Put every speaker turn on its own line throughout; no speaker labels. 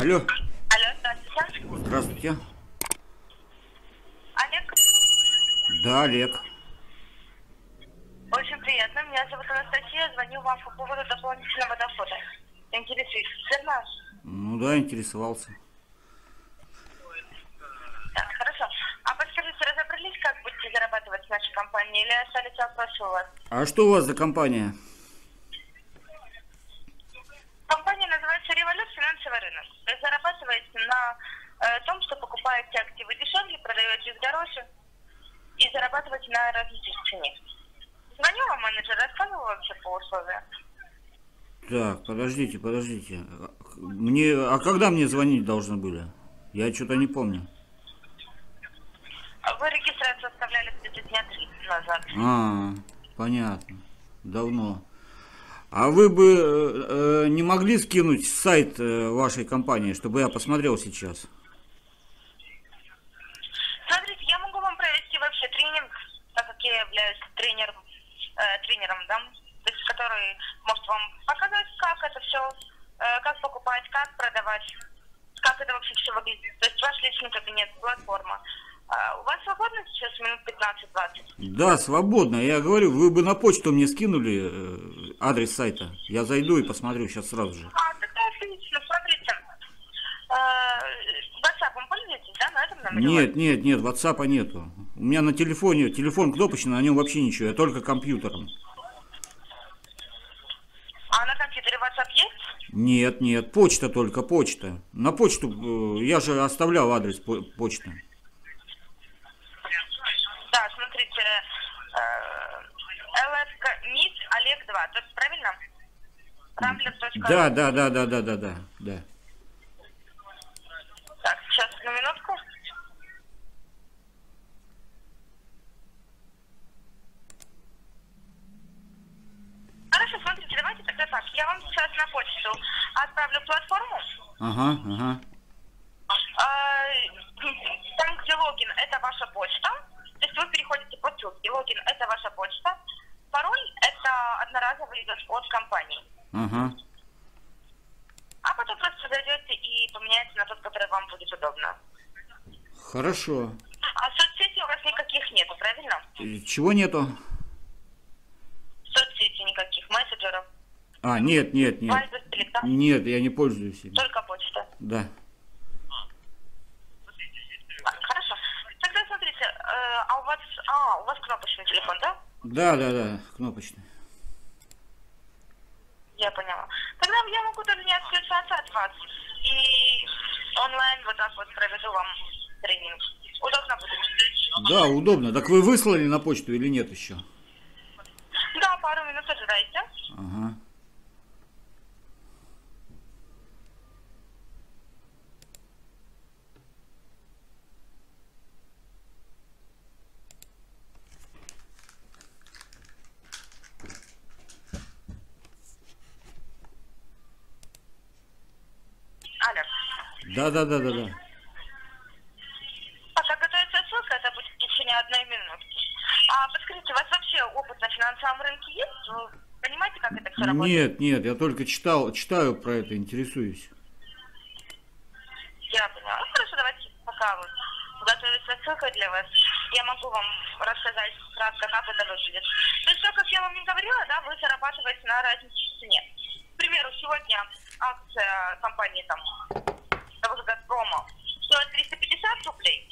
Алло,
Алло, здравствуйте.
здравствуйте.
Олег,
Да, Олег.
очень приятно. Меня зовут Анастасия. Звоню вам по поводу дополнительного дохода. Интересуетесь, верно?
Ну да, интересовался.
Так, хорошо. А подскажите, разобрались, как будете зарабатывать в нашей компании или остались вопросы у вас?
А что у вас за компания?
Компания называется «Револют. Финансовый рынок». Зарабатываете на э, том, что покупаете активы дешевле, продаете их дороже и зарабатываете на в цене. Звоню вам, менеджер, рассказывал вообще по условиям.
Так, подождите, подождите. Мне, а когда мне звонить должны были? Я что-то не помню.
А Вы регистрацию оставляли где-то дня три назад.
А, понятно. Давно. А вы бы э, э, не могли скинуть сайт э, вашей компании, чтобы я посмотрел сейчас?
Смотрите, я могу вам провести вообще тренинг, так как я являюсь тренером, э, тренером, да, то есть, который может вам показать, как это все, как покупать, как продавать, как это вообще все выглядит. То есть ваш личный кабинет, платформа. А у вас свободно сейчас минут 15-20?
Да, свободно. Я говорю, вы бы на почту мне скинули э, адрес сайта. Я зайду и посмотрю сейчас сразу же.
А, тогда отлично, смотрите. Э, WhatsApp пользуетесь, да, на этом номере?
Нет, нет, нет, WhatsApp нету. У меня на телефоне, телефон кнопочный, на нем вообще ничего, я только компьютером.
А на компьютере WhatsApp есть?
Нет, нет, почта только, почта. На почту, э, я же оставлял адрес по- почты.
Да, Олег 2, то есть правильно? Рамблер.ру.
Да, да, да, да, да, да, да, да.
Так, сейчас, на минутку. Хорошо, смотрите, давайте тогда так. Я вам сейчас на почту отправлю платформу.
Ага, ага.
А, Там, где логин, это ваша почта. То есть вы переходите по ссылке. Логин – это ваша почта. Одноразовый идет от компании.
Ага.
А потом просто зайдете и поменяете на тот, который вам будет удобно.
Хорошо.
А соцсети у вас никаких нету, правильно?
Э, Чего нету?
Соцсети никаких, мессенджеров.
А, нет, нет, нет.
Вайбер, Телеграм,
Нет, я не пользуюсь им.
только почта.
Да.
А, Хорошо. Тогда смотрите, э, а у вас, а, у вас кнопочный телефон, да?
Да, да, да, кнопочный.
Я поняла. Тогда я могу даже не отключаться от вас. И онлайн вот так вот проведу вам тренинг. Удобно будет?
Да, удобно. Так вы выслали на почту или нет еще?
Да, пару минут ожидайте.
Ага.
Алло.
Да, да, да, да, да.
Пока готовится ссылка, это будет в течение одной минутки. А подскажите, у вас вообще опыт на финансовом рынке есть? Вы понимаете, как это все работает?
Нет, нет, я только читал, читаю про это, интересуюсь.
Я поняла. Ну, хорошо, давайте пока вот готовится ссылка для вас. Я могу вам рассказать кратко, как это выглядит. То есть, все, как я вам не говорила, да, вы зарабатываете на разнице в цене. К примеру, сегодня акция компании там того же Газпрома стоит 350 рублей,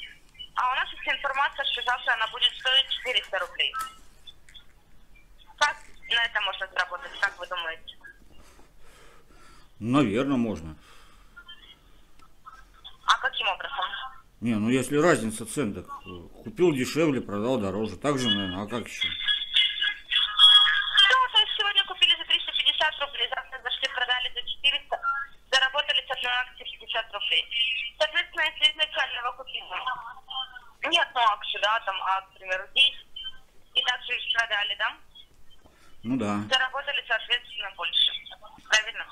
а у нас есть информация, что завтра она будет стоить 400 рублей. Как на это можно заработать, как вы думаете?
Наверное, можно.
А каким образом?
Не, ну если разница цен, так купил дешевле, продал дороже. Так же, наверное, а как еще?
Ну, да, там, а, к примеру, 10, и также их продали, да,
Ну да,
заработали, соответственно, больше. Правильно?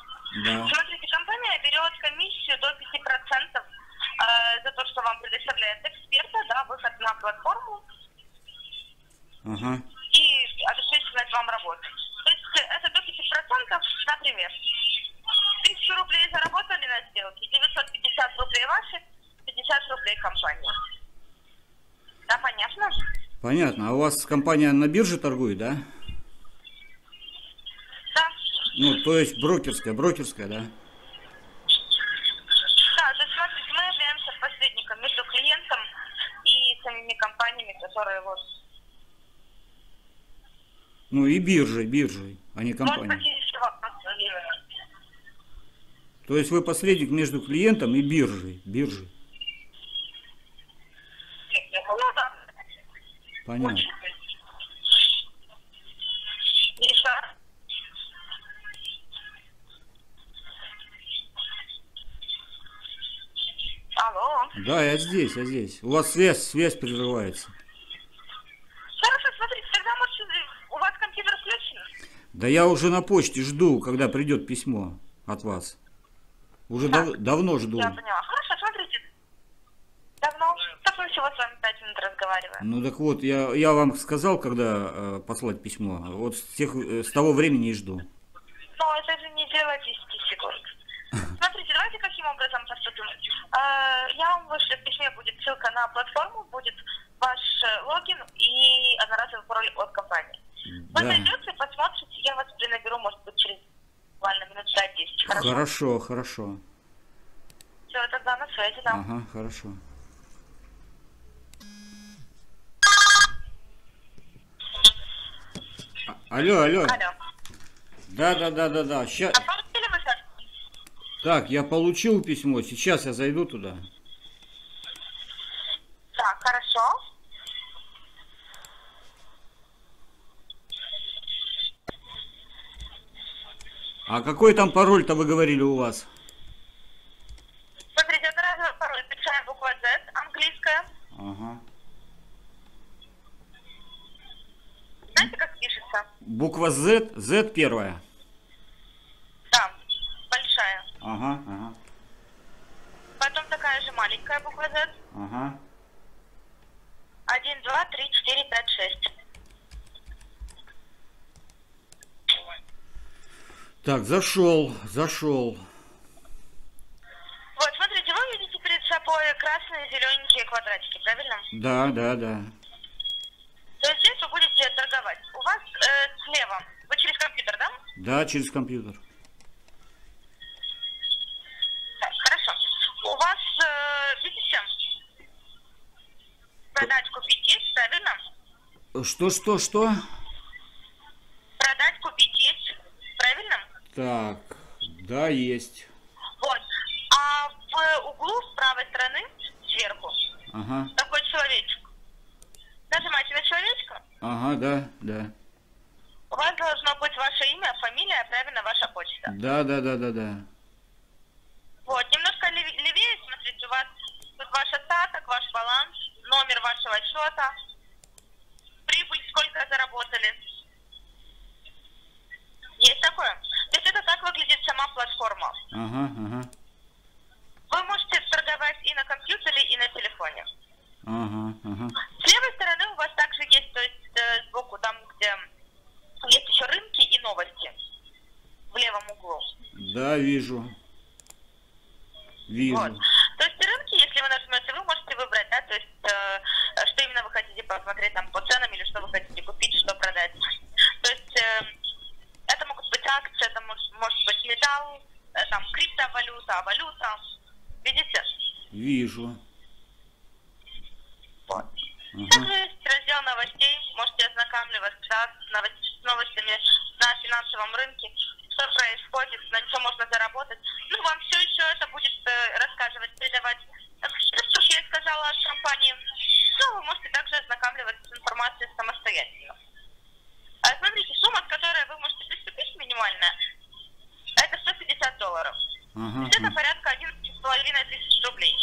да.
Смотрите, компания берет комиссию до 5% э, за то, что вам предоставляет эксперта, да, выход на платформу
Ага.
и обеспечивает вам работу. То есть это до 5%, например. Тысячу рублей заработали, половина сделки. 950 рублей ваши, 50 рублей компании. Да, понятно?
Понятно. А у вас компания на бирже торгует, да?
Да.
Ну, то есть брокерская, брокерская, да?
Да, то есть, смотрите, мы являемся посредником между клиентом и самими компаниями, которые вот...
Ну и биржей, биржей, а не
Может быть,
компанией.
еще?
То есть вы посредник между клиентом и биржей, биржей.
Ну да.
Понятно.
Еще. Алло.
Да, я здесь, я здесь. У вас связь, связь прерывается.
Хорошо, смотрите, тогда можете... У вас компьютер включен?
Да я уже на почте жду, когда придет письмо от вас. Уже дав- давно жду.
Я поняла. Хорошо, смотрите. Давно? Так всего с вами минут разговариваем.
Ну так вот, я, я вам сказал, когда э, послать письмо. Вот с, тех, э, с того времени и жду.
Но это же не дело 10 секунд. Смотрите, давайте каким образом поступим. Э, Я вам вышлю в письме, будет ссылка на платформу, будет ваш э, логин и одноразовый пароль от компании. Вы
Да.
зайдете, посмотрите, я вас принаберу, может быть, через буквально минут 5-10. Хорошо?
Хорошо, хорошо.
Все, тогда на связи, да.
Ага, хорошо. А- Алло, алло.
Алло.
Да, да, да, да, да. Ща...
А получили вы сейчас?
Так, я получил письмо. Сейчас я зайду туда.
Так, хорошо.
А какой там пароль-то вы говорили у вас?
Смотрите, одноразовый пароль, большая буква Z, английская.
Ага.
Знаете, как пишется?
Буква Z, Z первая.
Да, большая.
Ага, ага,
Потом такая же маленькая буква Z.
ага.
1, 2, 3, 4, 5, 6.
Так, зашел, зашел.
Вот, смотрите, вы видите перед собой красные, зелененькие квадратики, правильно?
Да, да, да.
Да?
Через компьютер.
Так, хорошо. У вас, э, видите, продать, купить есть, правильно?
Что, что, что?
Продать, купить есть, правильно?
Так, да, есть.
Вот. А в углу с правой стороны, сверху,
Ага,
такой человечек. Нажимайте на человечка.
ага, да, да.
У вас должно быть ваше имя, фамилия, правильно, ваша почта.
Да, да, да, да, да.
Вот, немножко лев- левее, смотрите, у вас тут ваш остаток, ваш баланс, номер вашего счета, прибыль, сколько заработали. Есть такое? То есть это так выглядит сама платформа.
Ага, ага,
Вы можете торговать и на компьютере, и на телефоне.
ага, ага.
С левой стороны у вас также есть, то есть э, сбоку, там, где есть еще рынки и новости, в левом углу.
Да, вижу. Вижу.
Вот. То есть рынки, если вы нажмете, вы можете выбрать, да, то есть э, что именно вы хотите посмотреть там по ценам или что вы хотите купить, что продать. То есть э, это могут быть акции, это может, может быть металл, э, там криптовалюта, валюта. Видите?
Вижу.
Вот.
Ага.
Также есть раздел новостей, можете ознакомливаться да, с новос- с новостями на финансовом рынке, что происходит, на чем можно заработать. Ну, вам все еще это будет э, рассказывать, передавать. Так что, что ж я и сказала от компании. Ну, вы можете также ознакомливаться с информацией самостоятельно. А смотрите, сумма, с которой вы можете приступить, минимальная, это 150 долларов.
Ага.
Где-то порядка 11,5 тысяч рублей.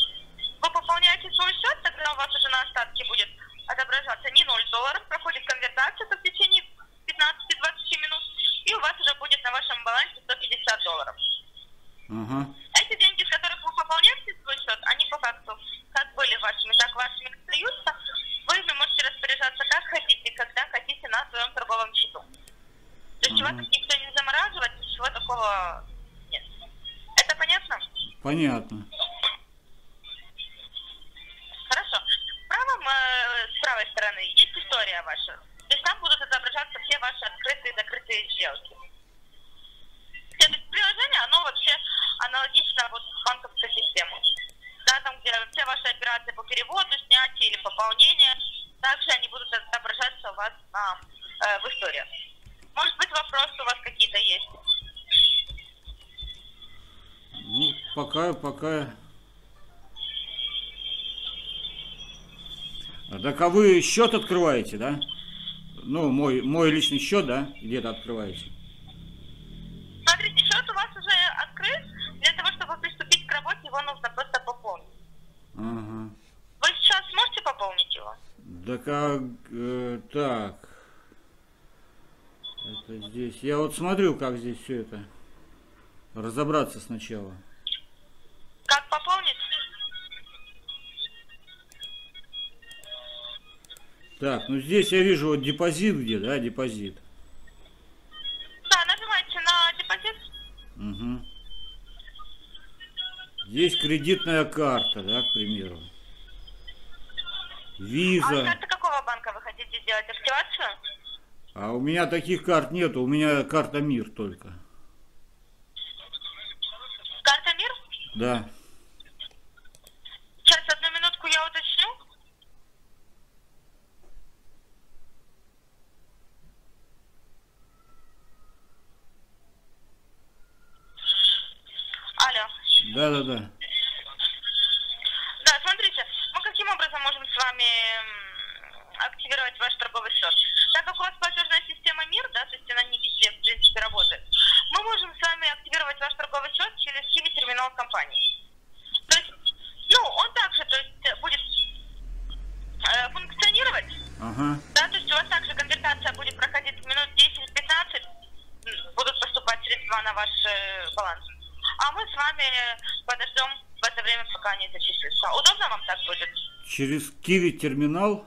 Вы пополняете свой счет, тогда у вас уже на остатке будет отображаться не 0 долларов, проходит конвертация это в течение 15-20 минут, и у вас уже будет на вашем балансе 150 долларов.
Ага.
Эти деньги, с которых вы пополняете свой счет, они по факту как были вашими, так вашими остаются. Вы ими можете распоряжаться как хотите, когда хотите на своем торговом счету. То есть у вас
Мгм.
никто не замораживает, ничего такого нет. Это понятно?
Понятно.
Хорошо. В правом, э, с правой стороны есть история ваша. То есть там будут отображаться все ваши открытые и закрытые сделки. Это приложение, оно вообще аналогично вот банковской системе. Да, там, где все ваши операции по переводу, снятию или пополнению, также они будут отображаться у вас на, э, в истории. Может быть, вопросы у вас какие-то есть?
Ну, пока, пока. А, Так а вы счет открываете, да? Ну, мой, мой личный счет, да, где-то открываете.
Смотрите, счет у вас уже открыт. Для того, чтобы приступить к работе, его нужно просто пополнить.
Ага.
Вы сейчас сможете пополнить его?
Да как, э, так. Это здесь. Я вот смотрю, как здесь все это. Разобраться сначала. Так, ну здесь я вижу вот депозит где, да, депозит.
Да, нажимайте на депозит.
Угу. Здесь кредитная карта, да, к примеру.
А
Виза.
карта какого банка вы хотите сделать? Активацию?
А у меня таких карт нету, у меня карта Мир только.
Карта МИР?
Да.
Сейчас, одну минутку, я уточню. Алло.
Да, да, да.
Да, смотрите, мы каким образом можем с вами м, активировать ваш торговый счет? Так как у вас платежная система МИР, да, то есть она не везде, в принципе, работает, мы можем с вами активировать ваш торговый счет через Киви терминал компании. То есть, ну, он также, то есть, э, будет э, функционировать,
Ага.
да, то есть у вас также конвертация будет проходить минут 10-15, м, будут поступать средства на ваш э, баланс. А мы с вами подождем в это время, пока они зачислятся. Удобно вам так будет?
Через Киви терминал.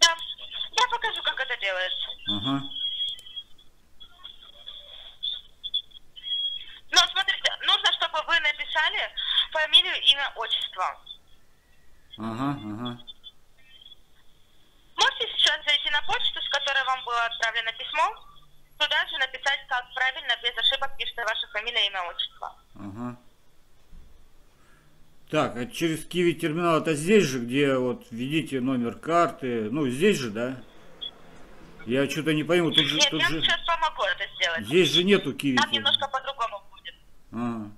Да. Я покажу, как это делается.
Ага.
Но смотрите, нужно, чтобы вы написали фамилию, имя, отчество.
Ага, ага.
Можете сейчас зайти на почту, с которой вам было отправлено письмо, туда же написать, как правильно, без ошибок пишется ваша фамилия, имя, отчество.
Ага. Так, а через Киви терминал это здесь же, где вот введите номер карты. Ну, здесь же, да? Я что-то не пойму, тут же,
Нет,
тут
я
же...
сейчас помогу это сделать.
Здесь же нету Киви.
Там немножко по-другому будет.
Ага.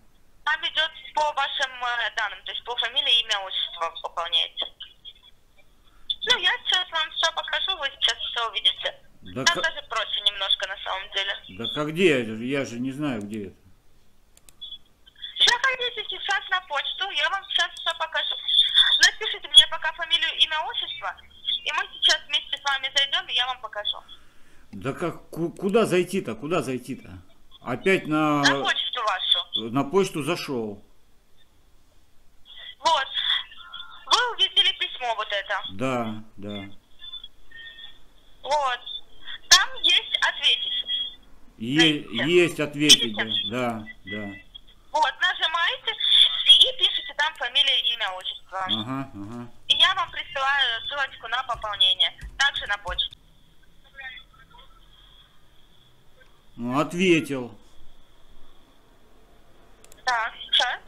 Там идет по вашим э, данным, то есть по фамилии, имя, отчество пополняете. Ну, я сейчас вам все покажу, вы сейчас все увидите.
Да,
Там
ка-
даже проще немножко на самом деле.
да как где? Я же не знаю, где это.
Заходите сейчас на почту, я вам сейчас все покажу. Напишите мне пока фамилию, имя, отчество, и мы сейчас вместе с вами зайдем, и я вам покажу.
Да как, ку- куда зайти-то? Куда зайти-то? Опять на,
На почту вашу.
на почту зашел.
Вот. Вы увидели письмо вот это.
Да, да.
Вот. Там есть ответить.
Е- есть ответить, да, да, да.
Вот, нажимаете и пишите там фамилия, имя, отчество.
Ага, ага.
И я вам присылаю ссылочку на пополнение. Также на почту.
Ну, ответил.
Так, сейчас.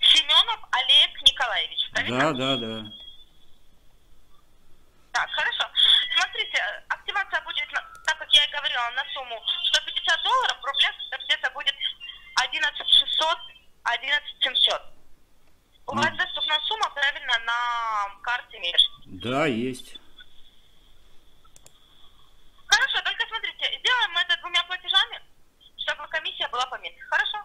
Семенов Олег Николаевич, правильно?
Да, да, да.
Так, хорошо. Смотрите, активация будет, на- так как я и говорила, на сумму 150 долларов, в рублях это где-то будет 11 600, 11 700. У
Мгм.
вас доступна сумма, правильно, на карте МИР.
Да, есть.
Хорошо, только смотрите, сделаем это двумя платежами, чтобы комиссия была поменьше. Хорошо?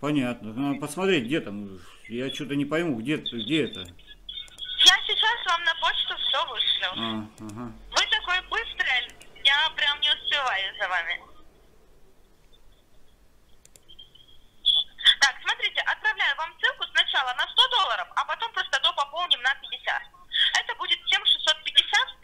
Понятно. Надо посмотреть, где там. Я что-то не пойму, где, где это.
Я сейчас вам на почту. Вы такой быстрый, я прям не успеваю за вами. Так, смотрите, отправляю вам ссылку сначала на 100 долларов, а потом просто до пополним на 50. Это будет 7650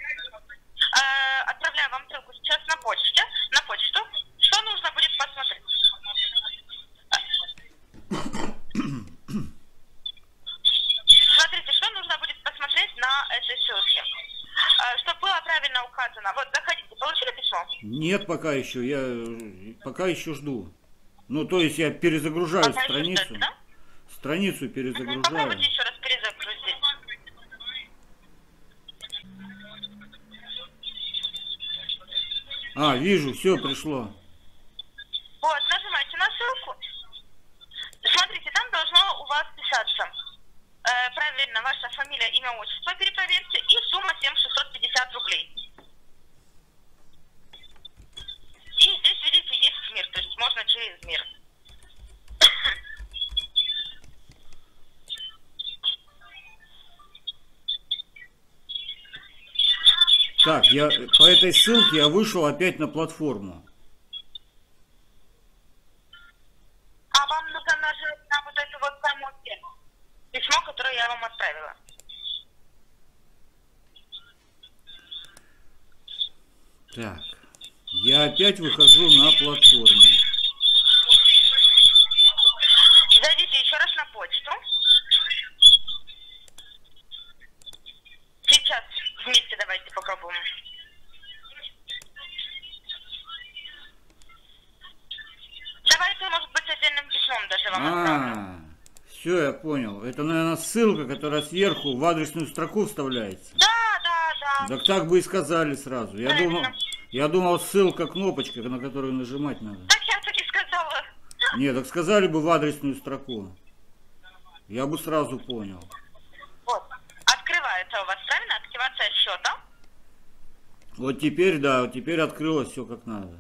указано. Вот, заходите. Получили письмо?
Нет, пока еще. Я пока еще жду. Ну, то есть я перезагружаю
Пока
страницу.
ждете, да?
Страницу перезагружаю.
Попробуйте еще раз перезагрузить.
А, вижу, все пришло.
Вот, нажимайте на ссылку. Смотрите, там должно у вас писаться э, правильно ваша фамилия, имя, отчество перепроверьте и сумма 7650 рублей. И здесь, видите, есть мир, то есть можно через мир.
Так, я по этой ссылке я вышел опять на платформу.
А вам нужно нажать на вот эту вот самую тему. Письмо, которое я вам отправила.
Так, я опять выхожу на платформу.
Зайдите еще раз на почту. Сейчас вместе давайте попробуем. Давайте, может быть, отдельным письмом даже вам отправлю.
А, все, я понял. Это, наверное, ссылка, которая сверху в адресную строку вставляется.
Да, да, да.
Так так бы и сказали сразу. Я
Правильно.
думал, я думал, ссылка кнопочка, на которую нажимать надо.
Так я так и сказала.
Нет, так сказали бы в адресную строку. Я бы сразу понял.
Вот. Открывается у вас, правильно? Активация счета.
Вот теперь, да, вот теперь открылось все как надо.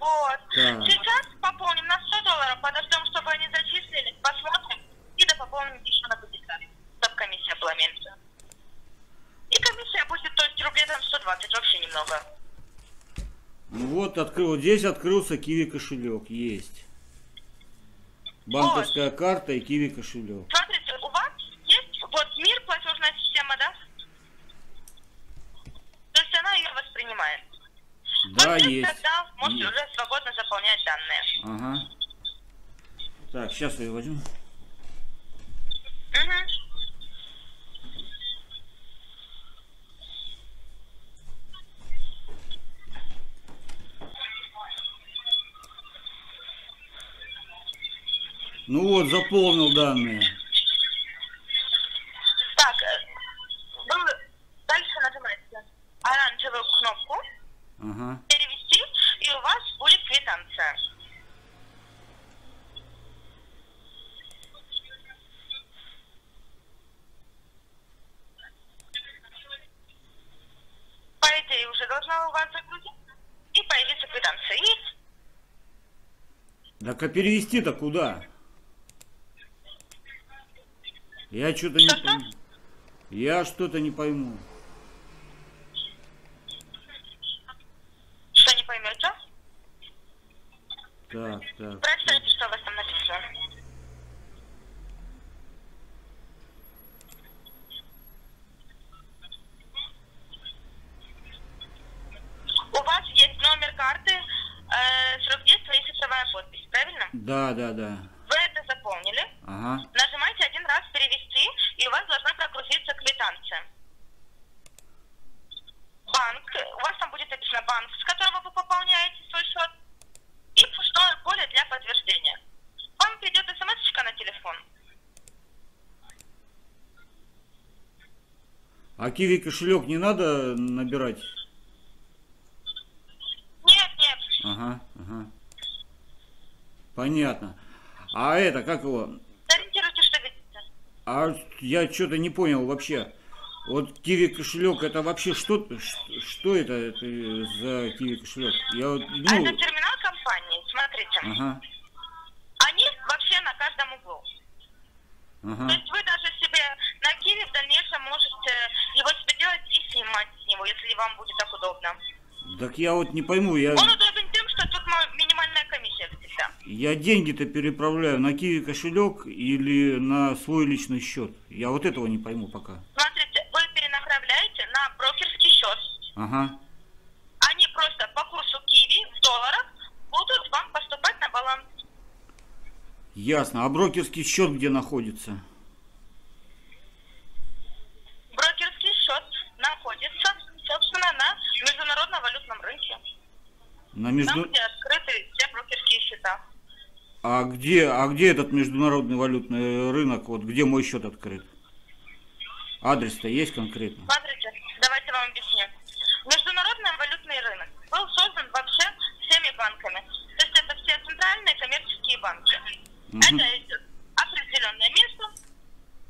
Вот.
Так.
Сейчас пополним на 100 долларов, подождем, чтобы они зачислились, посмотрим и да пополним еще на 50, меньше. И комиссия будет, то есть рублей там 120, вообще немного.
Ну вот, открыл, вот здесь открылся Киви кошелек, есть. Банковская карта и Киви кошелек.
Смотрите, у вас есть вот МИР, платежная система, да? То есть она ее воспринимает.
Да,
вот
есть.
тогда можете
Есть.
уже свободно заполнять данные.
Ага. Так, сейчас я ее возьму.
Мгм.
Ну вот, заполнил данные.
Так, э, вы дальше нажимаете оранжевую кнопку
Ага.
перевести, и у вас будет квитанция. По идее, уже должна у вас загрузиться и появиться квитанция. Есть?
Так а перевести-то куда? Я что-то не пойму. Я что-то не пойму.
Что не поймете?
Так, так.
Прочитайте, что у вас там написано. У вас есть номер карты, э, срок действия и цифровая подпись, правильно?
Да, да, да.
Вы это заполнили.
Ага.
Нажимаете один раз перевести, и у вас должна прогрузиться квитанция. Банк, у вас там будет написано банк, с которого вы пополняете свой счет, и пустое поле для подтверждения. Вам придет смс на телефон.
А Киви кошелек не надо набирать?
Нет, нет,
Ага, ага. Понятно. А это, как его?
сориентируйтесь, что видите.
А я что-то не понял вообще. Вот Киви кошелек, это вообще что, что это, это за Киви кошелек? Я вот,
А
ну,
это терминал компании, смотрите.
ага,
Они вообще на каждом углу. То
ага.
есть вы даже себе на Киви в дальнейшем можете его себе делать и снимать с него, если вам будет так удобно.
Так я вот не пойму, я,
Он удобен тем, что тут ма- минимальная комиссия всегда.
я деньги-то переправляю на Киви кошелек или на свой личный счет. Я вот этого не пойму пока.
Смотрите, вы перенаправляете на брокерский счет.
Ага.
Они просто по курсу Киви в долларах будут вам поступать на баланс.
Ясно. А брокерский счет где находится?
Брокерский счет находится, собственно, на
На между...
Там, где открыты все брокерские счета.
А где, а где этот международный валютный рынок? Вот где мой счет открыт? Адрес-то есть конкретно?
Смотрите, давайте я вам объясню. Международный валютный рынок был создан вообще всеми банками. То есть это все центральные коммерческие банки.
Мгм.
Это идет определенное место,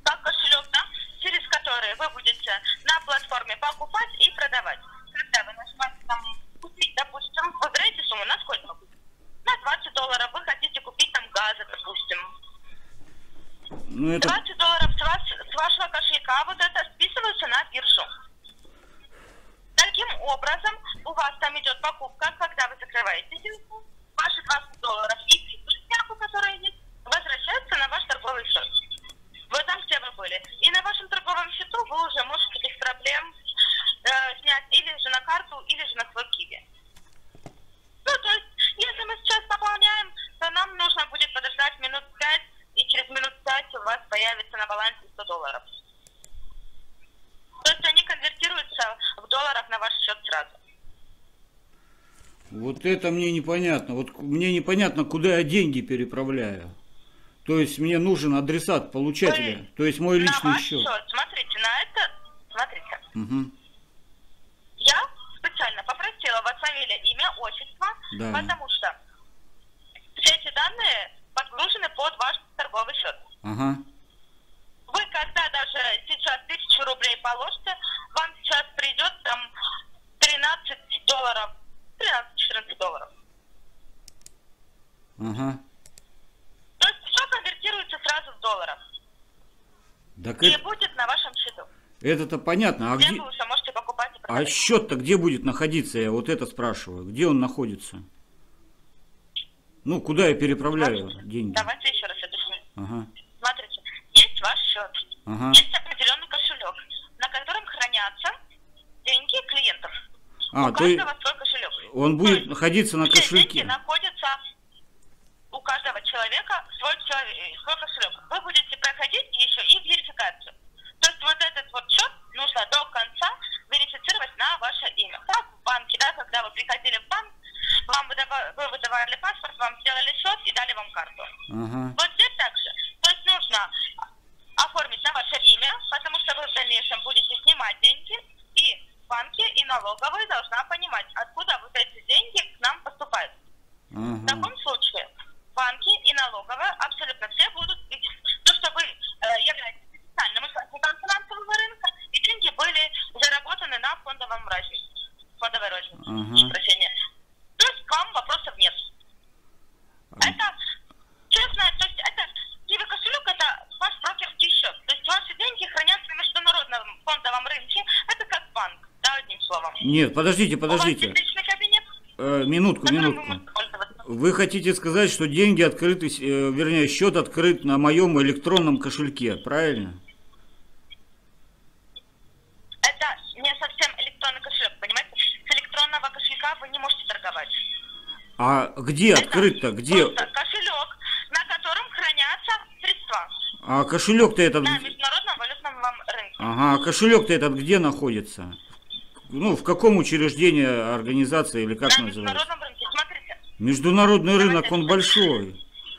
как кошелек, да, через который вы будете на платформе покупать и продавать. Когда вы нажимаете там купить, допустим, выбираете сумму на сколько? На 20 долларов вы хотите купить там газа, допустим.
Ну это
20 долларов с, вас, с вашего кошелька вот это списывается на биржу. Таким образом, у вас там идет покупка, когда вы закрываете сделку, ваши 20 долларов и сделку, которая есть, возвращаются на ваш торговый счет. Вы там, где вы были. И на вашем торговом счету вы уже можете без проблем э, снять или же на карту, или же на свой киви. Ну, то есть, если мы сейчас пополняем, то нам нужно будет подождать минут пять, и через минут пять у вас появится на балансе 100 долларов. То есть они конвертируются в долларах на ваш счет сразу.
Вот это мне непонятно. Вот мне непонятно, куда я деньги переправляю. То есть мне нужен адресат получателя.
Вы
То есть мой личный счет.
счет, смотрите, на это, смотрите,
Мгм.
я специально попросила вас фамилия, имя, отчество,
Да.
потому что все эти данные подгружены под ваш торговый счет.
Ага.
Вы когда даже сейчас тысячу рублей положите, вам сейчас придет там 13 долларов, 13-14 долларов.
Ага.
То есть все конвертируется сразу в долларах.
Так
И
это,
будет на вашем счету.
Это-то понятно. А
Где уже можете покупать и
а счет-то где будет находиться? Я вот это спрашиваю. Где он находится? Ну, куда я переправляю
Смотрите,
деньги?
Давайте еще раз объясню.
Ага.
Смотрите, есть ваш счет,
Ага.
есть определенный кошелек, на котором хранятся деньги клиентов.
А,
у
то
каждого свой кошелек.
он
То
будет
есть
находиться на
все деньги
кошельке.
находятся у каждого человека свой, человек, свой кошелек. Вы будете проходить еще и верификацию. То есть вот этот вот счет нужно до конца верифицировать на ваше имя. Как в банке, да, когда вы приходили в банк, вам выдава- вы выдавали паспорт, вам сделали счет и дали вам карту.
Ага.
Вот здесь также. То есть нужно оформить на ваше имя, потому что вы в дальнейшем будете снимать деньги, и банки, и налоговые должна понимать, откуда вот эти деньги к нам поступают. В
Ага.
таком случае банки и налоговые абсолютно все будут видеть, то, что вы э, являетесь официальным участником финансового рынка, и деньги были заработаны на фондовом рознице. Прощения. То есть к вам вопросов нет. Это, честно, то есть это Киви кошелек это ваш брокерский счет. То есть ваши деньги хранятся на международном фондовом рынке. Это как банк, да, одним словом.
Нет, подождите,
У вас
подождите.
личный кабинет,
Э, минутку, минутку. Вы хотите сказать, что деньги открыты, э, вернее, счет открыт на моем электронном кошельке, правильно?
Это не совсем электронный кошелек, понимаете? С электронного кошелька вы не можете торговать.
А где
Это
открыт-то? Где?
Просто кошелек, на котором хранятся средства
А кошелек-то этот...
на международном валютном рынке.
Ага, а кошелек-то этот где находится? Ну, в каком учреждении, организации или как
на
называется?
международном рынке. Смотрите,
Международный
Давайте
рынок, он большой.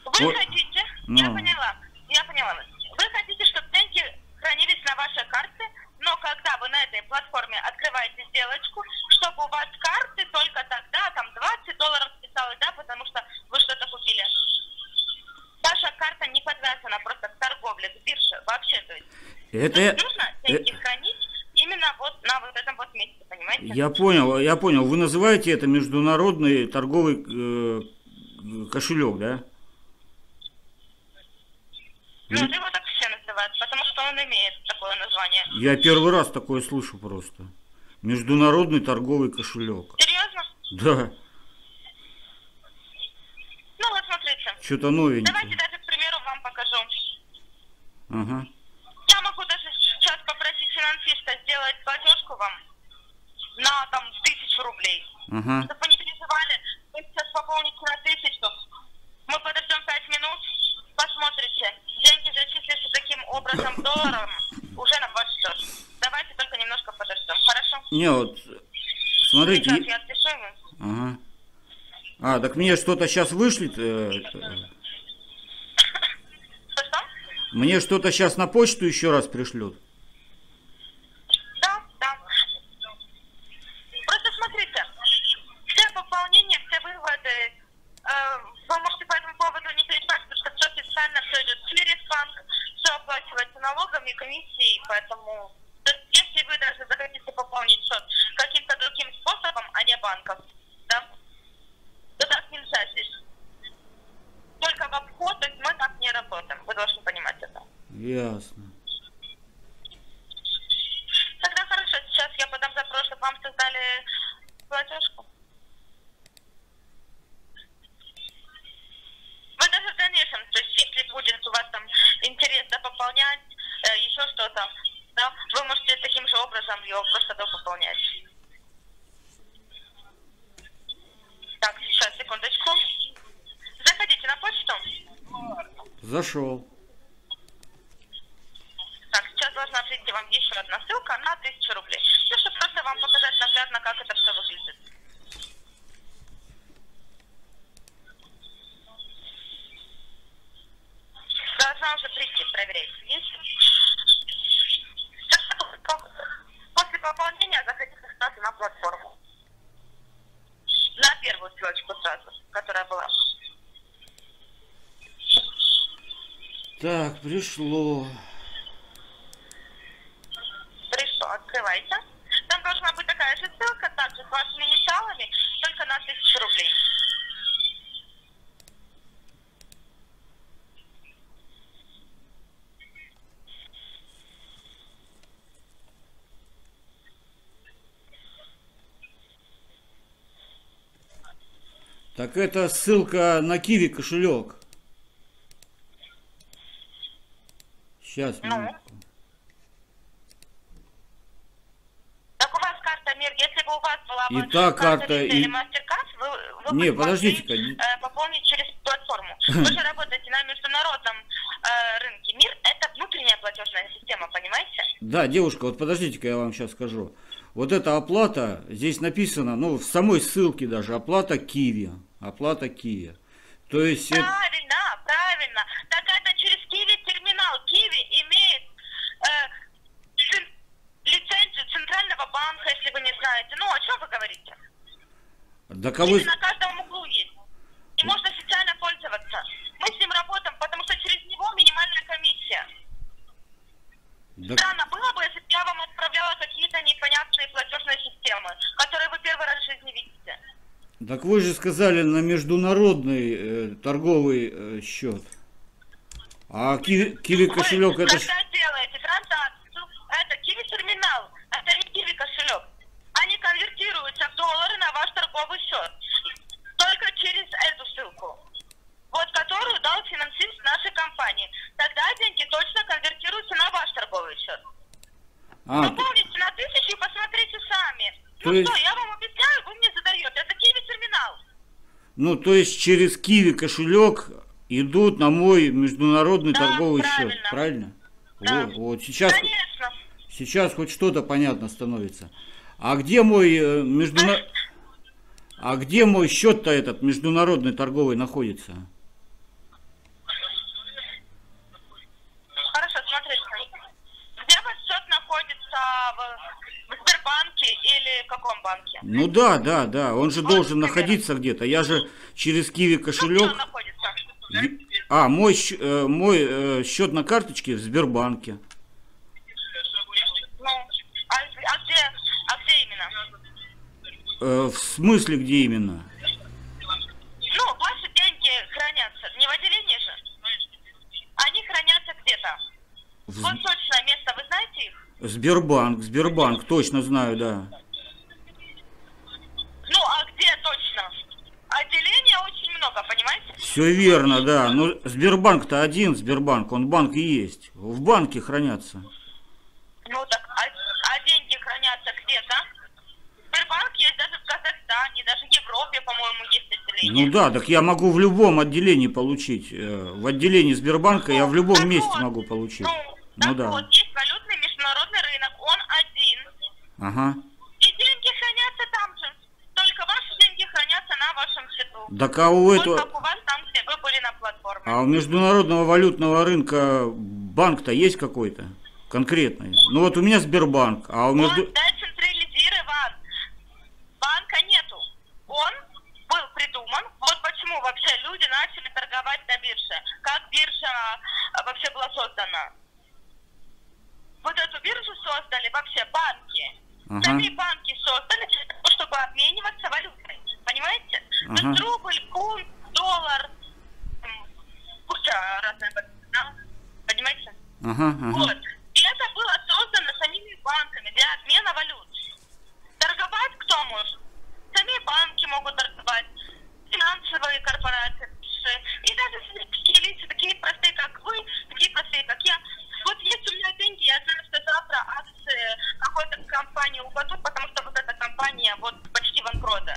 вы
Вот.
хотите,
Ну.
я поняла, я поняла вас. Вы хотите, чтобы деньги хранились на вашей карте, но когда вы на этой платформе открываете сделочку, чтобы у вас карты только тогда, там 20 долларов списалось, да, потому что вы что-то купили. Ваша карта не подвязана просто к торговле, к бирже вообще. То есть,
Это...
то есть нужно
э,
деньги хранить именно вот на вот этом вот месте, понимаете?
Я понял, я понял. Вы называете это международный торговый э, кошелек, да?
Ну, вот его так все называют, потому что он имеет такое название.
Я первый раз такое слышу просто. Международный торговый кошелек.
Серьезно?
Да,
Ну вот смотрите.
что-то новенькое.
Давайте даже, к примеру, вам покажу.
Ага.
Я могу даже сейчас попросить финансиста сделать платежку вам на там тысячу рублей.
Ага.
Чтобы вы не переживали, вы сейчас пополните на тысячу. Мы подождем пять минут, посмотрите. Деньги зачислятся таким образом долларом уже на ваш счет. Давайте только немножко подождем, хорошо?
Не, вот, смотрите,
Сейчас я ему.
ага. А, так мне что-то сейчас вышлет? э,
Что-что?
Мне что-то сейчас на почту еще раз пришлют.
Так это ссылка на
Киви кошелек. Сейчас,
Ну?
минутку.
Так у вас карта МИР, если бы у вас была бы
И та карта,
Visa
и-
или MasterCard, вы, вы
Не, подождите-ка,
э, пополнить через платформу. Вы же работаете на международном э, рынке. МИР – это внутренняя платежная система, понимаете?
Да, девушка, вот подождите-ка я вам сейчас скажу. Вот эта оплата, здесь написано, ну, в самой ссылке даже, оплата Киви. Оплата Киви. То есть, это-
Правильно, правильно. Так это через Киви терминал. Киви имеет э, цен- лицензию Центрального банка, если вы не знаете. Ну, о чем вы говорите?
да кого...
Киви на каждом углу есть. И можно официально пользоваться. Мы с ним работаем, потому что через него минимальная комиссия.
Да,
Странно было бы, если бы я вам отправляла какие-то непонятные платежные системы, которые вы первый раз в жизни видите.
Так вы же сказали на международный э, торговый э, счет. А Киви, Киви кошелек
Вы,
это ж...
когда делаете транзакцию, это Киви терминал, это не Киви кошелек. Они конвертируются в доллары на ваш торговый счет. Только через эту ссылку. Вот которую дал финансист нашей компании. Тогда деньги точно конвертируются на ваш торговый счет.
А,
Пополните на тысячу и посмотрите сами.
То
ну
есть-
что, я вам объясняю, вы мне задаете. Это Киви терминал.
ну, то есть через Киви кошелек идут на мой международный
Да,
торговый
правильно.
счет, правильно?
Да.
Вот, вот сейчас,
Конечно.
сейчас хоть что-то понятно становится. А где мой э, междуна- А где мой счет-то этот международный торговый находится?
Хорошо, смотрите. Где ваш счет находится в, в Сбербанке или в каком банке?
Ну да, да, да, он же должен находиться где-то. Я же через Киви
Ну,
кошелек.
он находится?
Е- А, мой, э, мой э, счет на карточке в Сбербанке.
Ну, а, а где, а где именно?
Э, в смысле, где именно?
Ну, ваши деньги хранятся не в отделении же. Они хранятся где-то.
В
Вот точное место, вы знаете их?
Сбербанк, Сбербанк, точно знаю, да.
Ну, а где точно? Отделений очень много, понимаете?
Все верно, да. Но Сбербанк-то один Сбербанк, он банк и есть. В банке хранятся.
Ну так, а, а деньги хранятся где-то? Сбербанк есть даже в Казахстане, даже в Европе, по-моему, есть отделение.
Ну да, так я могу в любом отделении получить. Э, В отделении Сбербанка я в любом месте
вот.
могу получить.
Ну,
Ну да.
вот, есть валютный международный рынок, он один.
Ага.
И деньги хранятся там же. Только ваши деньги хранятся на вашем счету.
Так а у
Вот
этого... А у международного валютного рынка банк-то есть какой-то конкретный? Ну вот у меня Сбербанк, а у
Он
между...
децентрализирован. Банка нету. Он был придуман. Вот почему вообще люди начали торговать на бирже. Как биржа а, вообще была создана. Вот эту биржу создали вообще банки.
Ага.
Сами банки создали чтобы обмениваться валютой. Понимаете? То
Ага.
есть рубль, фунт, доллар, куча валюта, да? Понимаете?
Ага,
Вот.
ага.
И это было создано самими банками для обмена валют. Торговать кто может? Сами банки могут торговать, финансовые корпорации, и даже такие лица, такие простые, как вы, такие простые, как я. Вот есть у меня деньги, я знаю, что завтра акции какой-то компании упадут, потому что вот эта компания вот почти банкрота.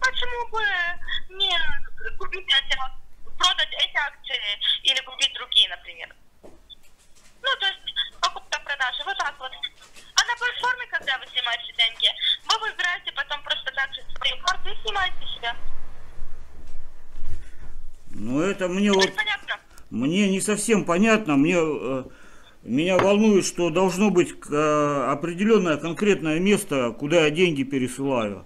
Почему бы не купить эти, продать эти акции или купить другие, например? Ну, то есть покупка-продажа, вот так вот. А на платформе, когда вы снимаете деньги, вы выбираете потом просто так же свою карту и снимаете себя.
Ну это мне вот...
Это понятно?
Мне не совсем понятно, мне э, меня волнует, что должно быть э, определенное конкретное место, куда я деньги пересылаю.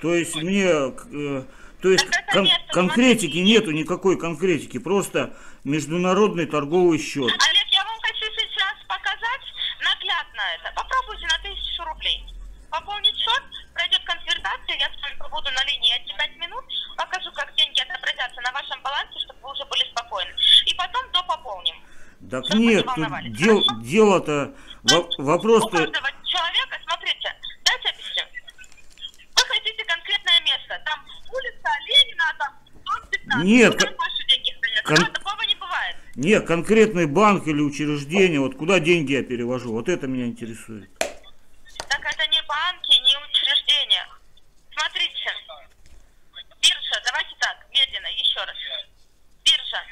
То есть мне, э, то есть
это
кон-
место,
конкретики
смотрите.
нету никакой конкретики, просто международный торговый счет.
Олег, я вам хочу сейчас показать наглядно это. Попробуйте на тысячу рублей. Пополнить счет, пройдет конвертация, я с вами побуду на линии эти пять минут, покажу, как деньги отобразятся на вашем балансе, чтобы вы уже были спокойны. И потом допополним.
Так
Чтобы
нет,
не
дел, дело-то, вопрос-то,
каждого человека, смотрите, дайте объясню. Вы хотите конкретное место. Там улица Ленина, там дом 15.
Нет, кон-
больше денег
кон-
Да, такого не бывает.
нет, конкретный банк или учреждение, вот куда деньги я перевожу, вот это меня интересует.
Так это не банки, не учреждения. Смотрите. Биржа, давайте так, медленно, еще раз. Биржа.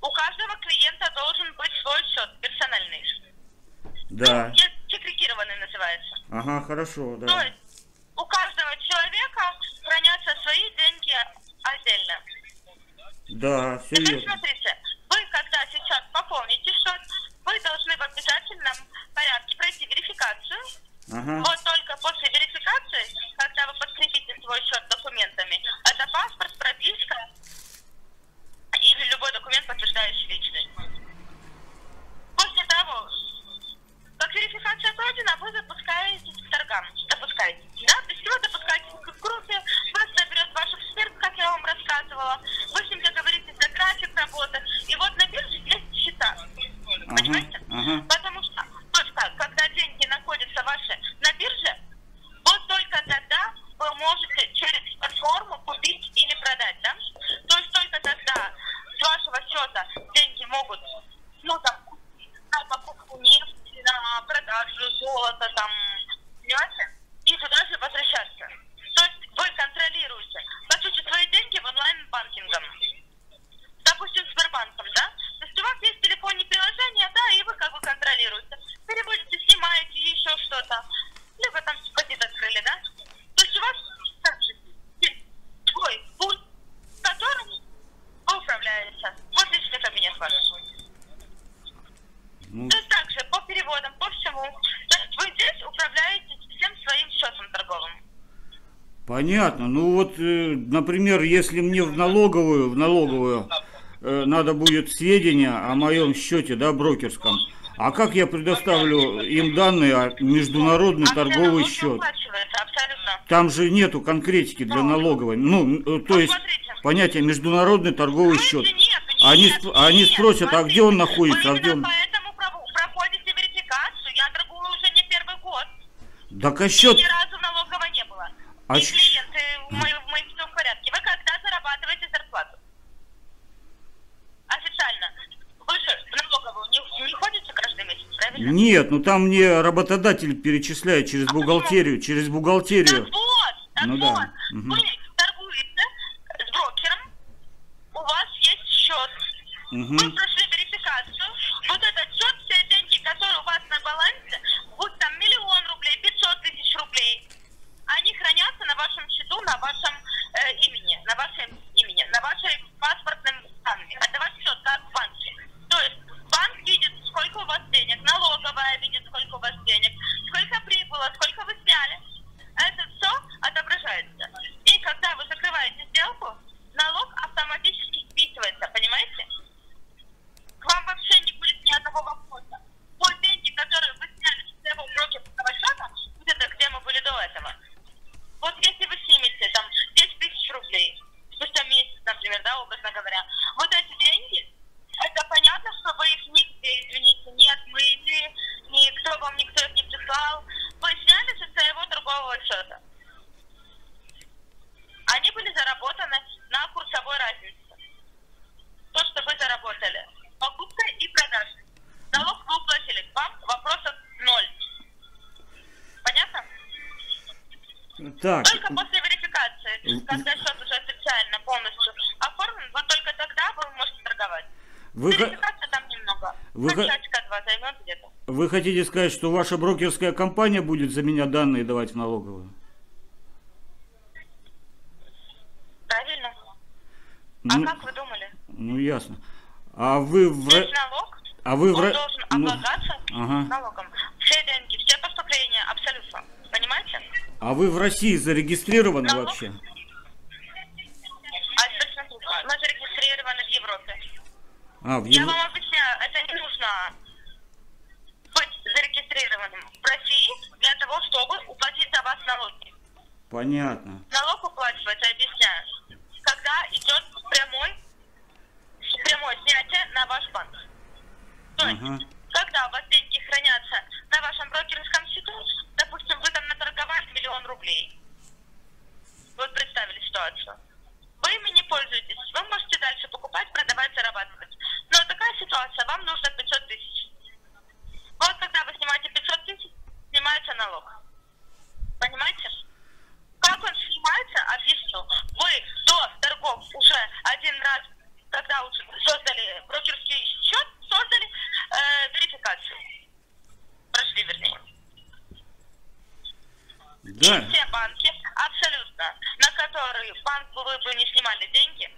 У каждого клиента должен быть свой счет персональный.
Да,
Ну, Сегрегированный называется.
ага, хорошо,
То
да.
есть у каждого человека хранятся свои деньги отдельно.
Да, все
Теперь
верно.
смотрите, вы когда сейчас пополните счет, вы должны в обязательном порядке пройти верификацию.
Ага.
Вот только после верификации, когда вы подкрепите свой счет документами, это паспорт, прописка или любой документ, подтверждающий личность. После того, как верификация пройдена, вы запускаетесь к торгам. Допускаетесь, да? То есть вы допускаетесь к группе, вас заберет ваш эксперт, как я вам рассказывала. Вы с ним договоритесь за график работы. И вот на бирже есть счета. Понимаете? Потому что только когда деньги находятся ваши на бирже, вот только тогда вы можете через платформу купить или продать, да? То есть только тогда с вашего счета деньги могут, ну там, купить на покупку нефти, на продажу золота, там, понимаете? И туда же возвращаться. То есть вы контролируете, по сути, свои деньги в онлайн-банкингом допустим, Сбербанком, да? То есть у вас есть в телефоне приложение, да, и вы как бы контролируете. Переводите, снимаете еще что-то. Либо там депозит открыли, да? То есть у вас так же есть свой пульт, которым вы управляете. Вот личный кабинет ваш.
Ну,
То есть также по переводам, по всему. То есть вы здесь управляете всем своим счетом торговым.
Понятно. Ну вот, э, например, если мне в налоговую, в налоговую э, надо будет сведения о моем счете, да, брокерском. А как я предоставлю им данные о международный
А все
торговый счет?
абсолютно.
Там же нету конкретики для налоговой. Ну, э, то есть понятие международный торговый
Знаете,
счет. Они, они спросят, а где он находится, а где он... Так а счет...
ни разу налогового не было.
А
и
щ-
клиенты в моем, в моем все в порядке. Вы когда зарабатываете зарплату? Официально. Вы же в налоговую не, не ходите каждый месяц, правильно?
Нет, ну там мне работодатель перечисляет через
А
бухгалтерию, через
Так
бухгалтерию.
вот, так
Ну да.
вот.
Мгм.
Вы собой разница. То,
что
вы заработали. Покупка и продажа. Налог вы уплатили. Вам вопросов ноль. Понятно?
Так.
Только после верификации, когда счет уже официально полностью оформлен, вот только тогда вы можете торговать.
Вы...
Верификация там немного.
Вы...
Два займет где-то.
Вы хотите сказать, что ваша брокерская компания будет за меня данные давать в налоговую?
А вы
в...
Налог,
А вы в...
он должен
ну,
облагаться
ага.
налогом. Все деньги, все поступления, абсолютно. Понимаете?
А вы в России зарегистрированы
Налог?
вообще?
А мы зарегистрированы в Европе.
А, в
Я
Ев-
вам объясняю, это не нужно быть зарегистрированным в России для того, чтобы уплатить за вас налоги.
Понятно.
Налог уплачивается, объясняю, когда идет прямой, прямое снятие на ваш банк. То есть,
Ага.
когда у вас деньги хранятся на вашем брокерском счету, допустим, вы там наторговали миллион рублей. Вот представили ситуацию. Вы ими не пользуетесь. Вы можете дальше покупать, продавать, зарабатывать. Но такая ситуация, вам нужно 500 тысяч. Вот когда вы снимаете 500 тысяч, снимается налог. Понимаете? Как он снимается, объясню. Вы до торгов уже один раз, когда уже создали брокерский счет, создали э, верификацию. Прошли, вернее.
Да.
И все банки, абсолютно, на которые банк вы бы не снимали деньги,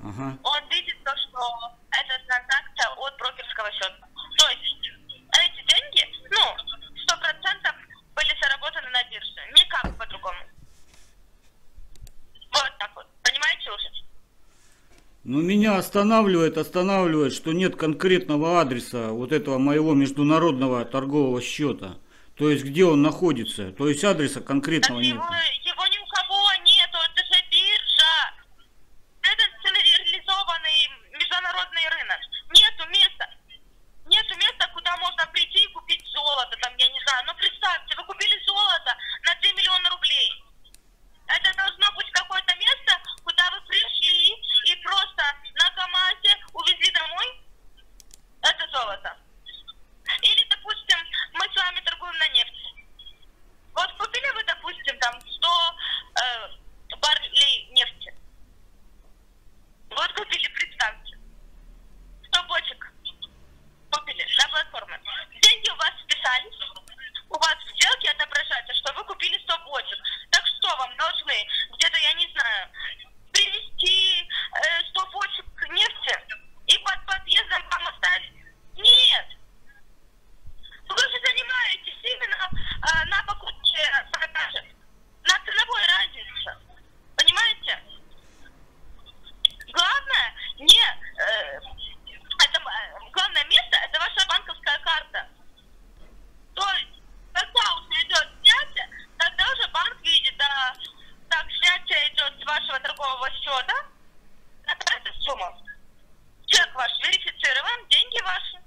Ага.
он видит то, что это транзакция от брокерского счета. То есть эти деньги, ну, сто процентов были заработаны на бирже. Никак по-другому. Вот так вот. Понимаете уже?
Ну, меня останавливает, останавливает, что нет конкретного адреса вот этого моего международного торгового счета. То есть, где он находится. То есть, адреса
Так
конкретного нет.
его, его ни у кого нету, это же биржа. Это централизованный международный рынок. Нету места. Нету места, куда можно прийти и купить золото, там, я не знаю. Ну, представьте, вы купили золото на 3 миллиона рублей. Это должно быть какое-то место, куда вы пришли и просто на КамАЗе увезли домой это золото. Или, допустим, мы с вами торгуем на нефти. Вот купили вы, допустим, там 100 э, баррелей нефти. Вот купили, представьте. 100 бочек купили на платформе. Деньги у вас списались, у вас в сделке отображается, что вы купили 100 бочек. Так что вам должны, где-то, я не знаю, привезти э, 100 бочек нефти и под подъездом вам оставить? Нет. Вы же занимаетесь именно э, на покупке продаже, на ценовой разнице. Понимаете? Главное не э, это э, главное место это ваша банковская карта. То есть, когда уже идет снятие, тогда уже банк видит, да, так, снятие идет с вашего торгового счета, такая сумма. Чек ваш верифицирован, деньги ваши.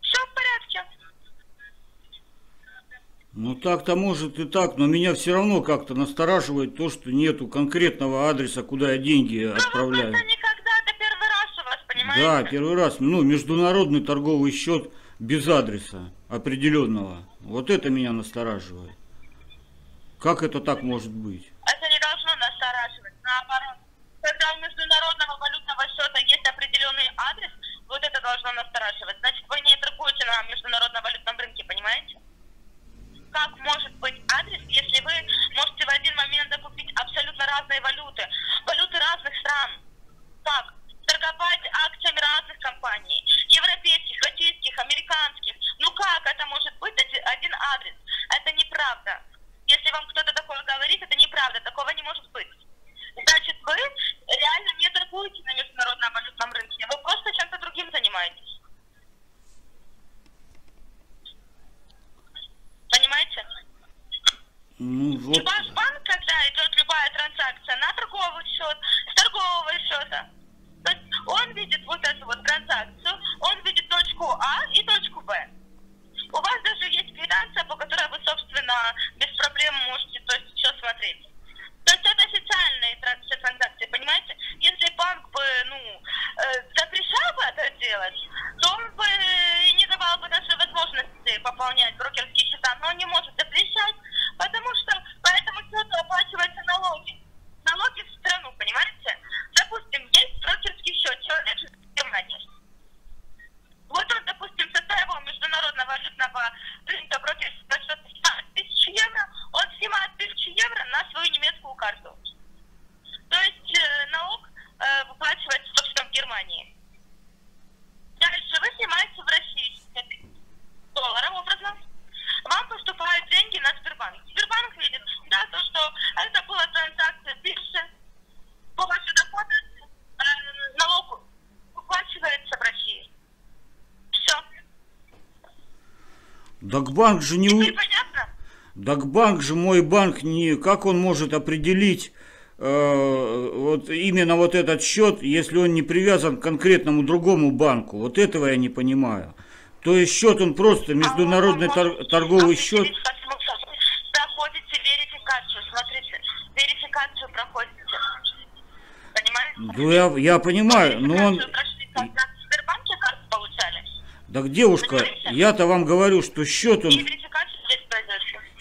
Все в порядке.
Ну, так-то может и так, но меня все равно как-то настораживает то, что нету конкретного адреса, куда я деньги
Ну, вы
отправляю.
просто никогда, это первый раз у вас, понимаете?
Да, первый раз. Ну, международный торговый счет без адреса определенного. Вот это меня настораживает. Как это так может быть? Дагбанк же не...
Понятно?
Дагбанк же мой банк не... Как он может определить э, вот именно вот этот счет, если он не привязан к конкретному другому банку? Вот этого я не понимаю. То есть счет он просто международный
А
тор- торговый счет.
Проходите верификацию, смотрите, верификацию проходите. Понимаете?
Да я, я понимаю, но он...
Прошли,
Так, девушка, я-то вам говорю, что счет он,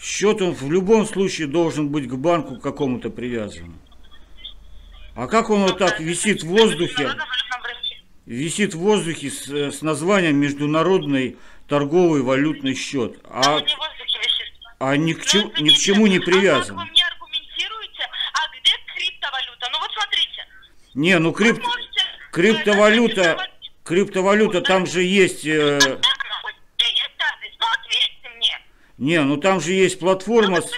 счет он в любом случае должен быть к банку какому-то привязан. А как он вот так висит в воздухе, висит в воздухе с, э, с названием Международный торговый валютный счет, а, а ни, к чему, ни к чему не
А
привязан?
а? Ну.
Не, ну крипт,
можете,
криптовалюта,
э,
криптовалюта, там же есть... э,
Да, ну
не, ну там же есть
Ну,
платформа...
вы
с-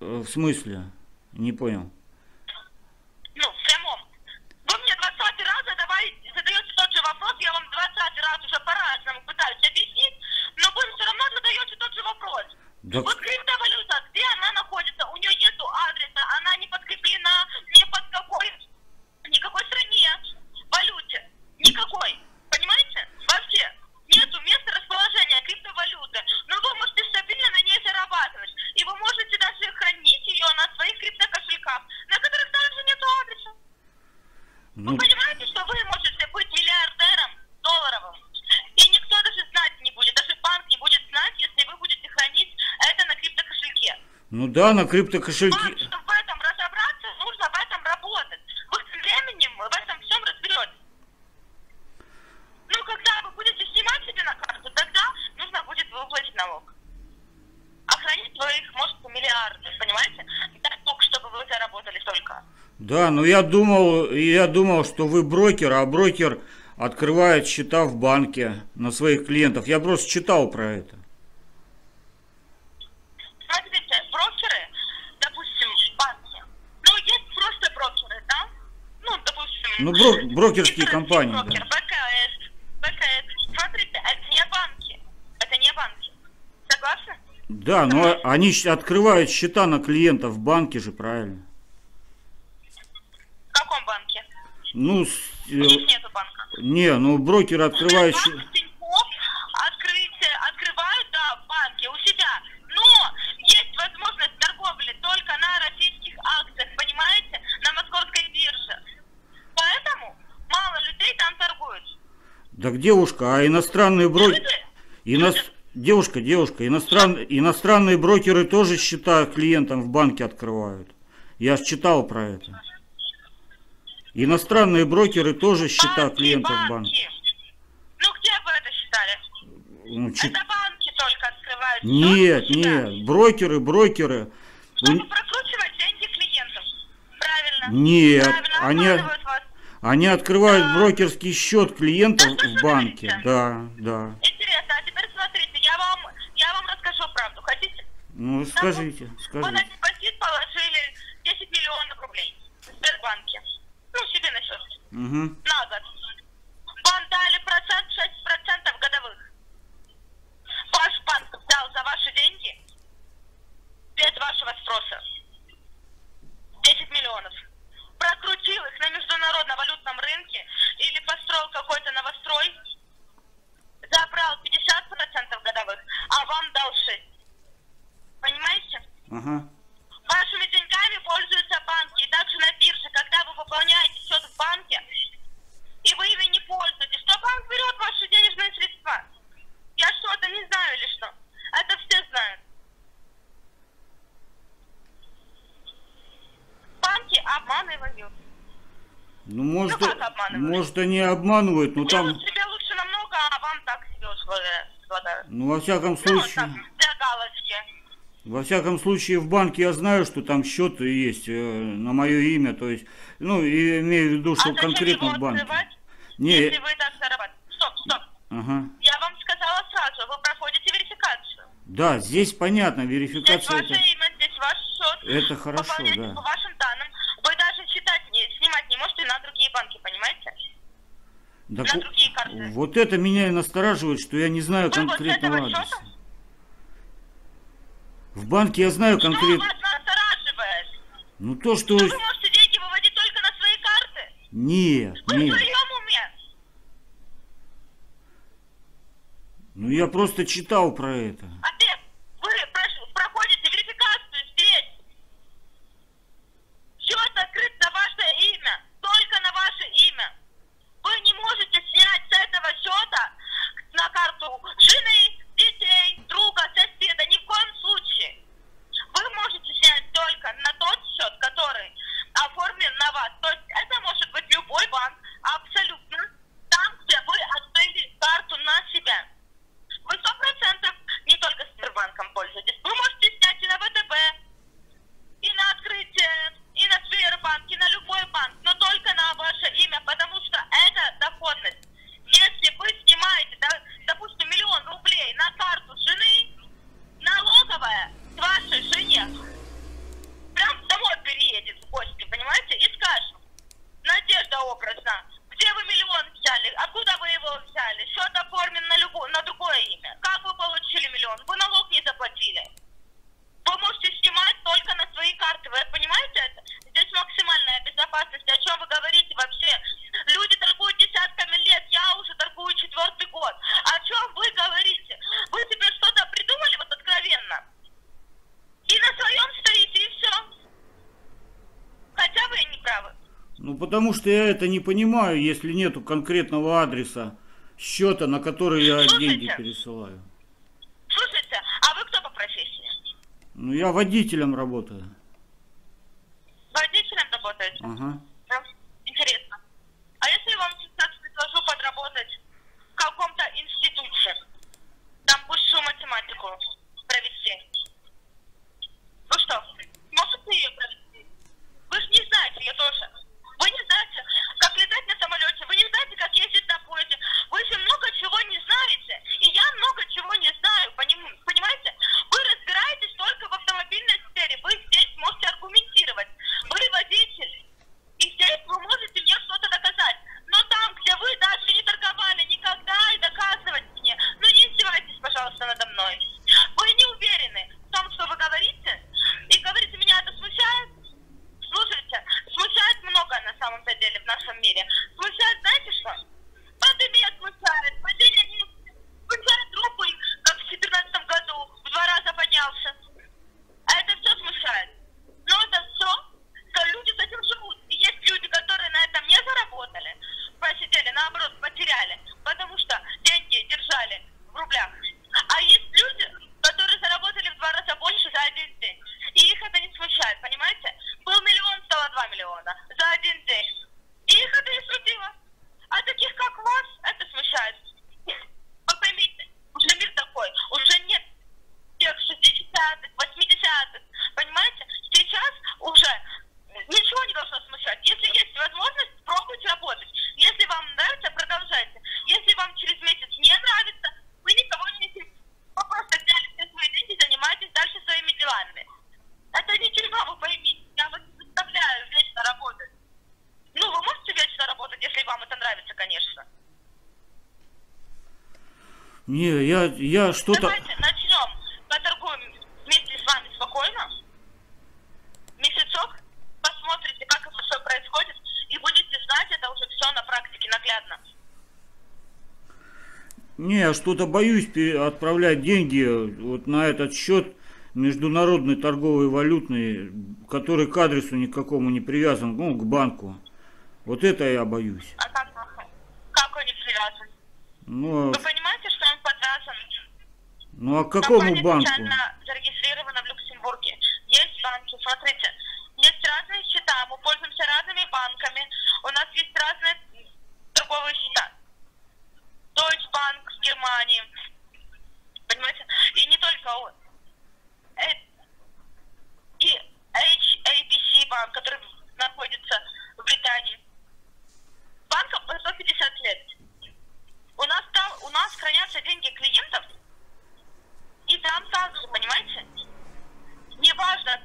э, в смысле? Не понял.
Ну, в прямом. Вы мне 20 раз задавай- задаете тот же вопрос, я вам 20 раз уже по-разному пытаюсь объяснить, но вы все равно задаете тот же вопрос.
Так-
Вот криптовалюта, где она находится? У нее нету адреса, она не подкреплена ни под какой, никакой стране, валюте. Никакой. Понимаете? Вообще. Нету места расположения криптовалюты. Но вы можете стабильно на ней зарабатывать. И вы можете даже хранить ее на своих криптокошельках, на которых также нету адреса. Вы
Ну,
понимаете, что вы можете быть миллиардером долларовым, и никто даже знать не будет, даже банк не будет знать, если вы будете хранить это на криптокошельке.
ну да, на криптокошельке...
чтобы в этом разобраться, нужно в этом работать. Вы с временем в этом всем разберетесь. Ну, когда вы будете снимать себе на карту, тогда нужно будет выплатить налог. А хранить своих, может, миллиарды, понимаете? Дай бог, чтобы вы заработали столько.
Да, но я думал, я думал, что вы брокер, а брокер открывает счета в банке на своих клиентов. Я просто читал про это.
Смотрите, брокеры, допустим, банки, ну, есть просто брокеры, да? Ну, допустим...
Ну, бро- брокерские компании, да.
Брокер, БКС, БКС. Смотрите, это не банки, это не банки. Согласны?
Да, но они открывают счета на клиентов в банке же, правильно?
В каком банке?
Ну, с-
них
э,
нету банка.
не, ну брокер открывает счет.
Банк Тинькофф открыть, открывают, да, в банке у себя. Но есть возможность торговли только на российских акциях, понимаете? На московской бирже. Поэтому мало людей там торгуют.
Так, девушка, а иностранные брокеры...
Люди,
Девушка, девушка, иностран... иностранные брокеры тоже счета клиентам в банке открывают. Я читал про это. Иностранные брокеры тоже счета
банки,
клиентов
банки. Ну где вы это считали?
Ну, чи-
Это банки только открывают.
Нет, нет, брокеры, брокеры.
Чтобы
У-
прокручивать деньги клиентов. Правильно.
Нет,
Правильно,
они, они открывают
Да.
брокерский счет клиентов
Да
в банке.
говорите?
Да, да.
Интересно, а теперь смотрите, я вам, я вам расскажу правду. Хотите?
Ну, скажите,
на
скажите.
депозит положили 10 миллионов рублей в Сбербанке. Ну, себе на счет.
Угу.
На год. Вам дали процент 6% годовых. Ваш банк взял за ваши деньги без вашего спроса 10 миллионов. Прокрутил их на международном валютном рынке или построил какой-то новострой, забрал 50% годовых, а вам дал 6. Понимаете?
Ага.
Вашими деньгами пользуются банки. И также на бирже, выполняете счет в банке, и вы ими не пользуетесь, что банк берет ваши денежные средства? Я что, это не знаю или что? Это все знают. Банки обманывают.
Ну, может,
Ну, как
может, они обманывают, но
Тебе
там,
лучше- тебе лучше намного, а вам так себе условия складывают.
ну, во всяком
Ну,
случае,
так, для галочки.
Во всяком случае, в банке я знаю, что там счет есть э, на мое имя, то есть, ну, имею в виду, что
а
конкретно в банке. Не,
если вы так зарабатываете. Стоп, стоп.
Ага.
Я вам сказала сразу, вы проходите верификацию.
Да, здесь понятно, верификация.
Здесь ваше
это...
имя, здесь ваш счет.
Это хорошо, да.
по вашим данным. Вы даже читать, не, снимать не можете на другие банки, понимаете?
Да,
на другие карты.
Вот это меня и настораживает, что я не знаю
вы
конкретного адреса. В банке я знаю конкретно...
Что вас настораживает?
Ну то, что...
Что вы можете деньги выводить только на свои карты?
Нет,
вы
нет.
Вы в своем уме?
Ну я просто читал про это.
А что я
это не понимаю, если нету конкретного адреса счета, на который
Слушайте.
я деньги пересылаю.
Слушайте, а вы кто по профессии?
Ну, я водителем работаю.
Водителем работаете?
Ага. я что-то...
Давайте начнем. Поторгуем вместе с вами спокойно. Месяцок. Посмотрите, как это все происходит. И будете знать это уже все на практике наглядно.
Не, я что-то боюсь отправлять деньги э, вот на этот счет международный торговый валютный, который к адресу никакому не привязан, ну, к банку. Вот это я боюсь.
А как, как он не привязан?
Ну, а
Вы понимаете,
ну а к какому банку?
Компания зарегистрирована в Люксембурге. Есть банки, смотрите. Есть разные счета, мы пользуемся разными банками. У нас есть разные торговые счета. Deutsche Bank в Германии. Понимаете? И не только он. Э, и HABC банк, который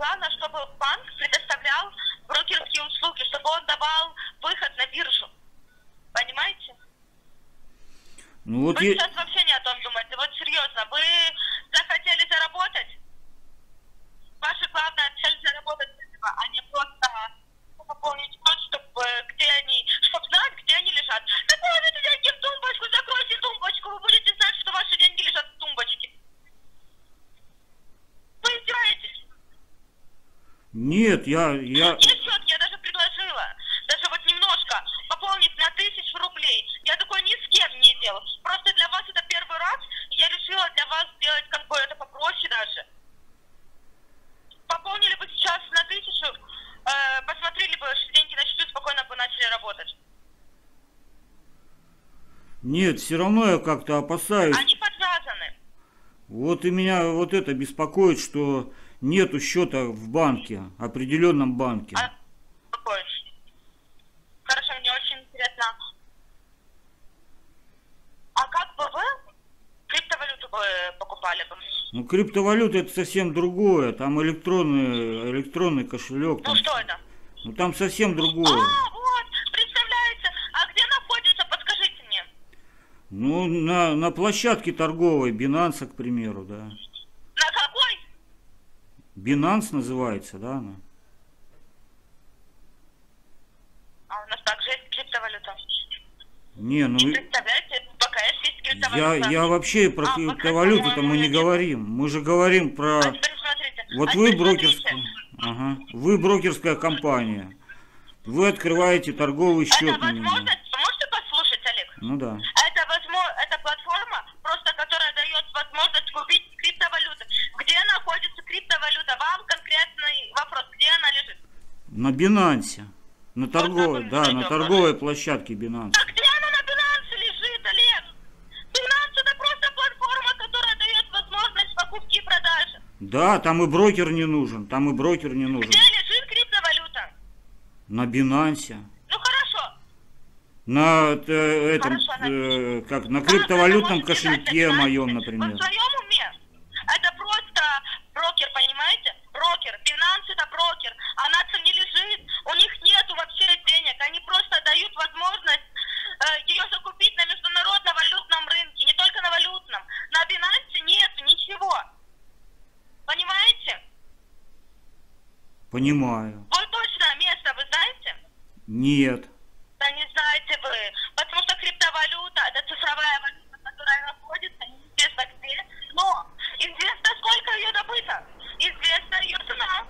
главное, чтобы банк предоставлял брокерские услуги, чтобы он давал выход на биржу. Понимаете?
Ну, вот
вы
я...
сейчас вообще не о том думаете. Вот серьезно, вы
Нет, я, я...
Счет, я даже предложила. Даже вот немножко пополнить на тысячу рублей. Я такое ни с кем не делал. Просто для вас это первый раз. Я решила для вас сделать как бы это попроще даже. Пополнили бы сейчас на тысячу, э, посмотрели бы, что деньги на счету, спокойно бы начали работать.
Нет, все равно я как-то опасаюсь.
Они подвязаны.
Вот и меня вот это беспокоит, что нету счета в банке, определенном банке.
А, какой? Хорошо, мне очень интересно. А как бы вы криптовалюту бы покупали бы?
Ну, криптовалюта это совсем другое. Там электронный, электронный кошелек.
Ну
Там,
что это?
ну, там совсем
А,
другое.
вот, представляете, а где находится, подскажите мне.
Ну, на, на площадке торговой, Binance, к примеру, да. Binance называется, да, она?
А у нас также есть криптовалюта.
Не, ну,
Представляете, БКС есть
я,
криптовалюта.
я вообще про
А,
криптовалюту-то мы не
нет.
говорим. Мы же говорим про...
А.
Вот
а
вы брокерская, ага, вы брокерская компания. Вы открываете торговый счет
Это возможность, вы можете послушать, Олег?
Ну да.
Это, возможно, это платформа, просто которая дает возможность купить криптовалюты. Где находится криптовалюта? Вам конкретный вопрос, где она лежит?
На Бинансе. На торговой,
вы
да, на торговой площадке Binance.
А где она на Binance лежит, Олег? Binance это просто платформа, которая дает возможность покупки и продажи.
Да, там и брокер не нужен, там и брокер не нужен.
Где лежит криптовалюта?
На Бинансе.
Ну хорошо.
На э, этом,
Хорошо,
э, как, на криптовалютном
лежать
кошельке
на
моем, например.
В своем уме? Это просто брокер, понимаете? Брокер. Binance это брокер. Она там не лежит. У них нету вообще денег. Они просто дают возможность э, ее закупить на международном валютном рынке. Не только на валютном. На Binance нет ничего. Понимаете?
Понимаю.
Вы точно место вы знаете?
Нет.
Да не знаете вы. Потому что криптовалюта, это цифровая валюта, которая находится неизвестно где, но известно, сколько ее добыто. Известна ее цена.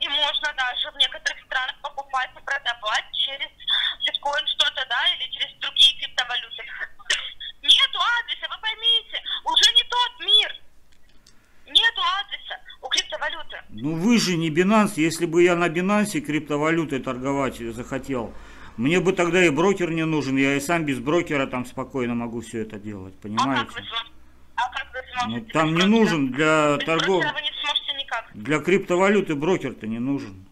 И можно даже в некоторых странах покупать и продавать через биткоин что-то, да, или через другие криптовалюты. Нету адреса, вы поймите, уже не тот мир. Нету адреса у криптовалюты.
Ну вы же не Binance. Если бы я на Binance криптовалютой торговать захотел, мне бы тогда и брокер не нужен. Я и сам без брокера там спокойно могу все это делать,
А
понимаете?
как вы? А как вы сможете?
Ну, там не нужен для
Без никак.
Для криптовалюты брокер-то не нужен.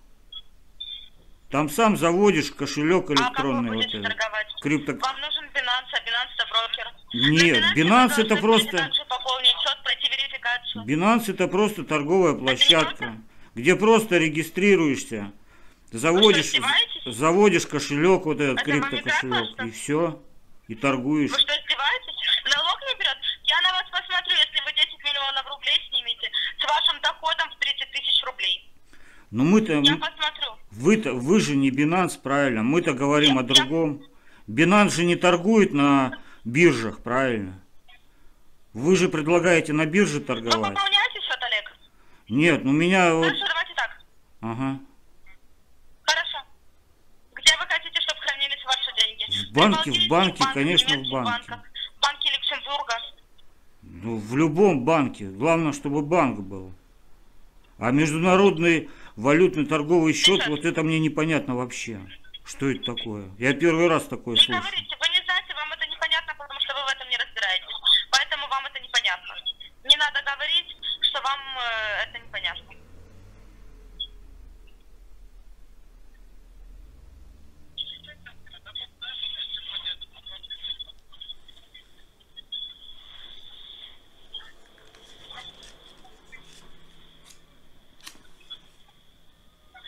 Там сам заводишь кошелек
А как
электронный вот
будете
этот. Крипто...
Вам нужен Binance, а Binance это брокер.
Нет, Binance
вы
это просто-
также пополнить счет, пройти верификацию.
Binance это просто торговая площадка, где просто регистрируешься, заводишь,
издеваетесь?
заводишь кошелек, вот этот
Это
криптокошелек, и все, и торгуешь.
Вы что, издеваетесь? Налог не берет? Я на вас посмотрю, если вы 10 миллионов рублей снимете вашим доходом в 30 тысяч рублей.
Но мы-то,
Я
м-
посмотрю.
вы-то, вы же не Binance, правильно? Мы-то говорим
Я-
о другом. Binance же не торгует на биржах, правильно? Вы же предлагаете на бирже
Вы
торговать.
пополняете счет, Олег?
Нет, ну меня вот...
Хорошо, давайте так.
Ага.
Хорошо. Где вы хотите, чтобы хранились ваши деньги?
В банке, в банке, конечно, в банке.
банках, В банке Люксембурга.
Ну, в любом банке. Главное, чтобы банк был. А международный валютный торговый счет, вот это мне непонятно вообще. Что это такое? Я первый раз такое
Не
слышу.
говорите, вы не знаете, вам это непонятно, потому что вы в этом не разбираетесь. Поэтому вам это непонятно. Не надо говорить, что вам э, это непонятно.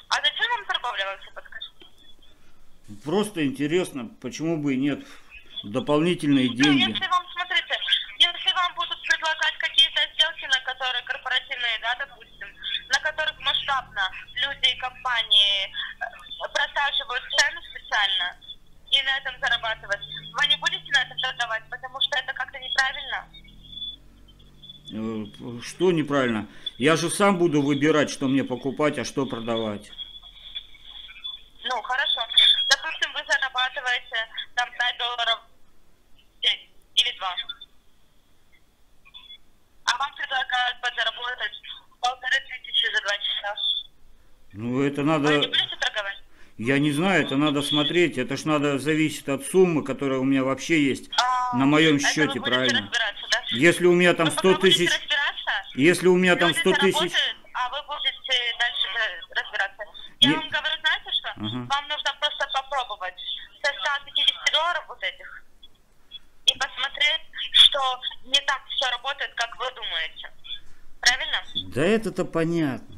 А зачем вам торговля вообще, подскажите?
Просто интересно, почему бы и нет. дополнительные
Ну,
деньги.
если вам, смотрите, если вам будут предлагать какие-то сделки, на которые корпоративные, да, допустим, на которых масштабно люди и компании э, просаживают цены специально и на этом зарабатывать, вы не будете на этом торговать, потому что это как-то неправильно.
Э, Что неправильно? Я же сам буду выбирать, что мне покупать, а что продавать.
Ну, хорошо. Допустим, вы зарабатываете там 5 долларов в день или 2. А вам предлагают подзаработать полторы тысячи за два часа.
Ну, это
Вы не
надо...
будете торговать?
Я не знаю, это надо смотреть. Это ж надо зависит от суммы, которая у меня вообще есть.
А,
На моем счете, правильно.
да?
Если у меня там
Вы
100
пока будете
тысяч... Если у меня там
люди
100 тысяч...
а вы будете дальше разбираться. Я
Не-
вам говорю, знаете что?
Ага.
Вам нужно просто попробовать со 150 долларов вот этих и посмотреть, что не так все работает, как вы думаете. Правильно?
Да это-то понятно.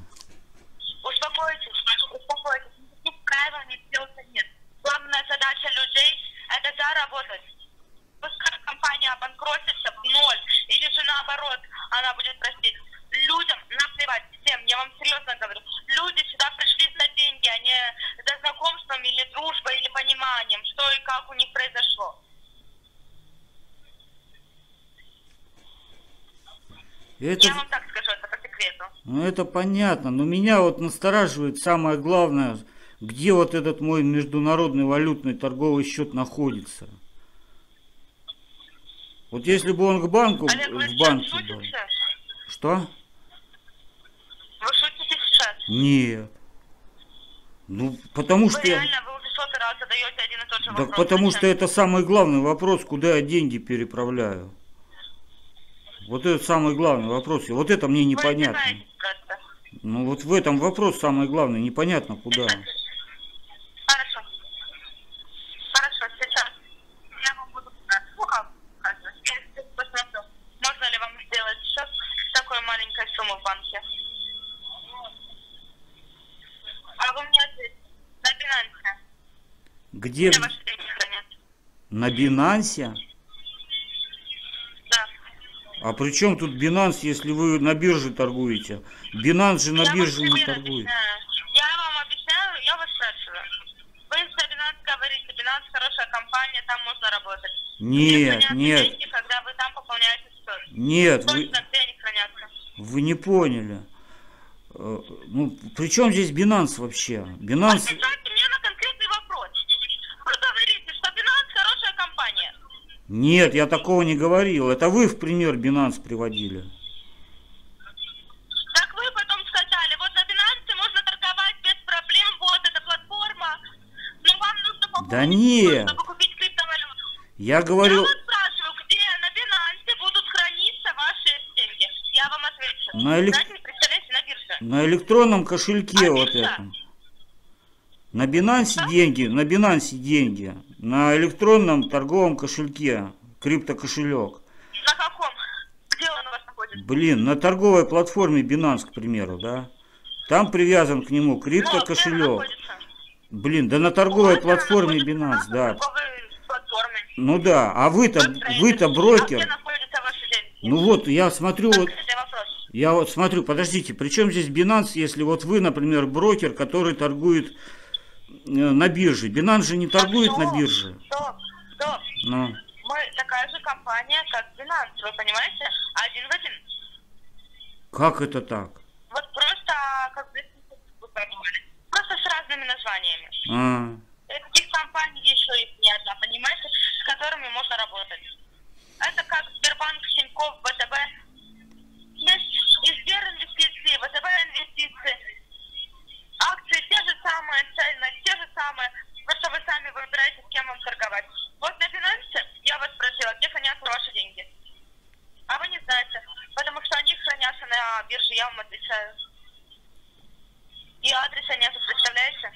Успокойтесь, успокойтесь. Никаких правил не сделка нет. Главная задача людей – это заработать. Пускай компания обанкротится в ноль, или же наоборот, она будет просить. Людям наплевать всем, я вам серьезно говорю. Люди сюда пришли за деньги, а не за знакомством или дружбой, или пониманием, что и как у них произошло.
Это,
Я вам так скажу, это по секрету.
ну, это понятно. Но меня вот настораживает самое главное, где вот этот мой международный валютный торговый счет находится. Вот если бы он к банку,
Олег, вы
в банке был. Что?
Вы шутите сейчас?
Нет. Ну, потому
Вы
что...
реально, вы уже сотый раз задаете один и тот же
Так
вопрос.
потому
Зачем?
что это самый главный вопрос, куда я деньги переправляю. Вот это самый главный вопрос. И вот это мне
Вы
непонятно.
издеваетесь просто.
Ну вот в этом вопрос самый главный, непонятно куда.
Хорошо. Хорошо, сейчас я вам буду как сказать, я сейчас посмотрю, можно ли вам сделать счет с такой маленькой суммы в банке. А вы мне ответьте, на Binance,
Где?
где ваши деньги хранят?
На Бинансе? А при чем тут Binance, если вы на бирже торгуете? Binance же на
я
бирже не торгует.
объясняю. Я вам объясняю, я вас спрашиваю. Вы за Binance говорите, Binance хорошая компания, там можно работать.
Нет, нет,
деньги, когда вы там пополняете счет?
нет, вы,
Точно, где они хранятся?
вы не поняли. Э, Ну, при чем здесь Binance вообще? Binance...
Мне на конкретный вопрос. Вы говорите, что Binance хорошая компания.
Нет, я такого не говорил. Это вы в пример Binance приводили.
Так вы потом сказали, вот на Binance можно торговать без проблем, вот эта платформа. Но вам нужно пополнить
Да нет.
чтобы купить криптовалюту.
Я
Я
говорил...
вас спрашиваю, где на Binance будут храниться ваши деньги. Я вам отвечу.
На элек-
на.
На электронном кошельке
А
вот
биржа?
этом. На Binance деньги, на Binance деньги. На электронном торговом кошельке. Криптокошелек.
На каком? Где он у вас находится?
Блин, на торговой платформе Binance, к примеру, да? Там привязан к нему
Ну,
криптокошелек. Блин, да на торговой платформе Binance, да. Ну да, а вы-то,
Вы
вы-то
А
брокер. Ну вот, я смотрю, вот, я вот смотрю, подождите, при чем здесь Binance, если вот вы, например, брокер, который торгует на бирже? Binance же не торгует
А
на бирже.
Стоп, стоп.
Ну,
Мы такая же компания, как Binance, вы понимаете? Один в один.
как это так?
Вот просто, как бы, вы понимали, просто с разными названиями.
А,
Таких компаний еще их не одна, понимаете, с которыми можно работать. Это как Сбербанк, Тинькофф, ВТБ. Есть и Сбер инвестиции, ВТБ инвестиции. Акции те же самые, ценности те же самые. Просто вы сами выбираете, с кем вам торговать. Вот на Binance я вас спросила, где хранятся ваши деньги. А вы не знаете, потому что они хранятся на бирже, я вам отвечаю. И адреса нету, представляете?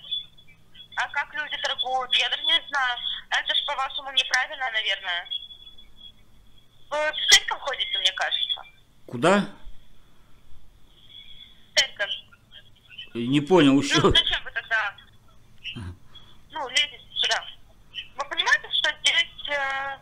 А как люди торгуют? Я даже не знаю. Это ж по-вашему неправильно, наверное. Вы в церковь ходите, мне кажется.
куда? Не понял еще.
Ну, зачем вы тогда, ну, лезете сюда? Вы понимаете, что здесь э,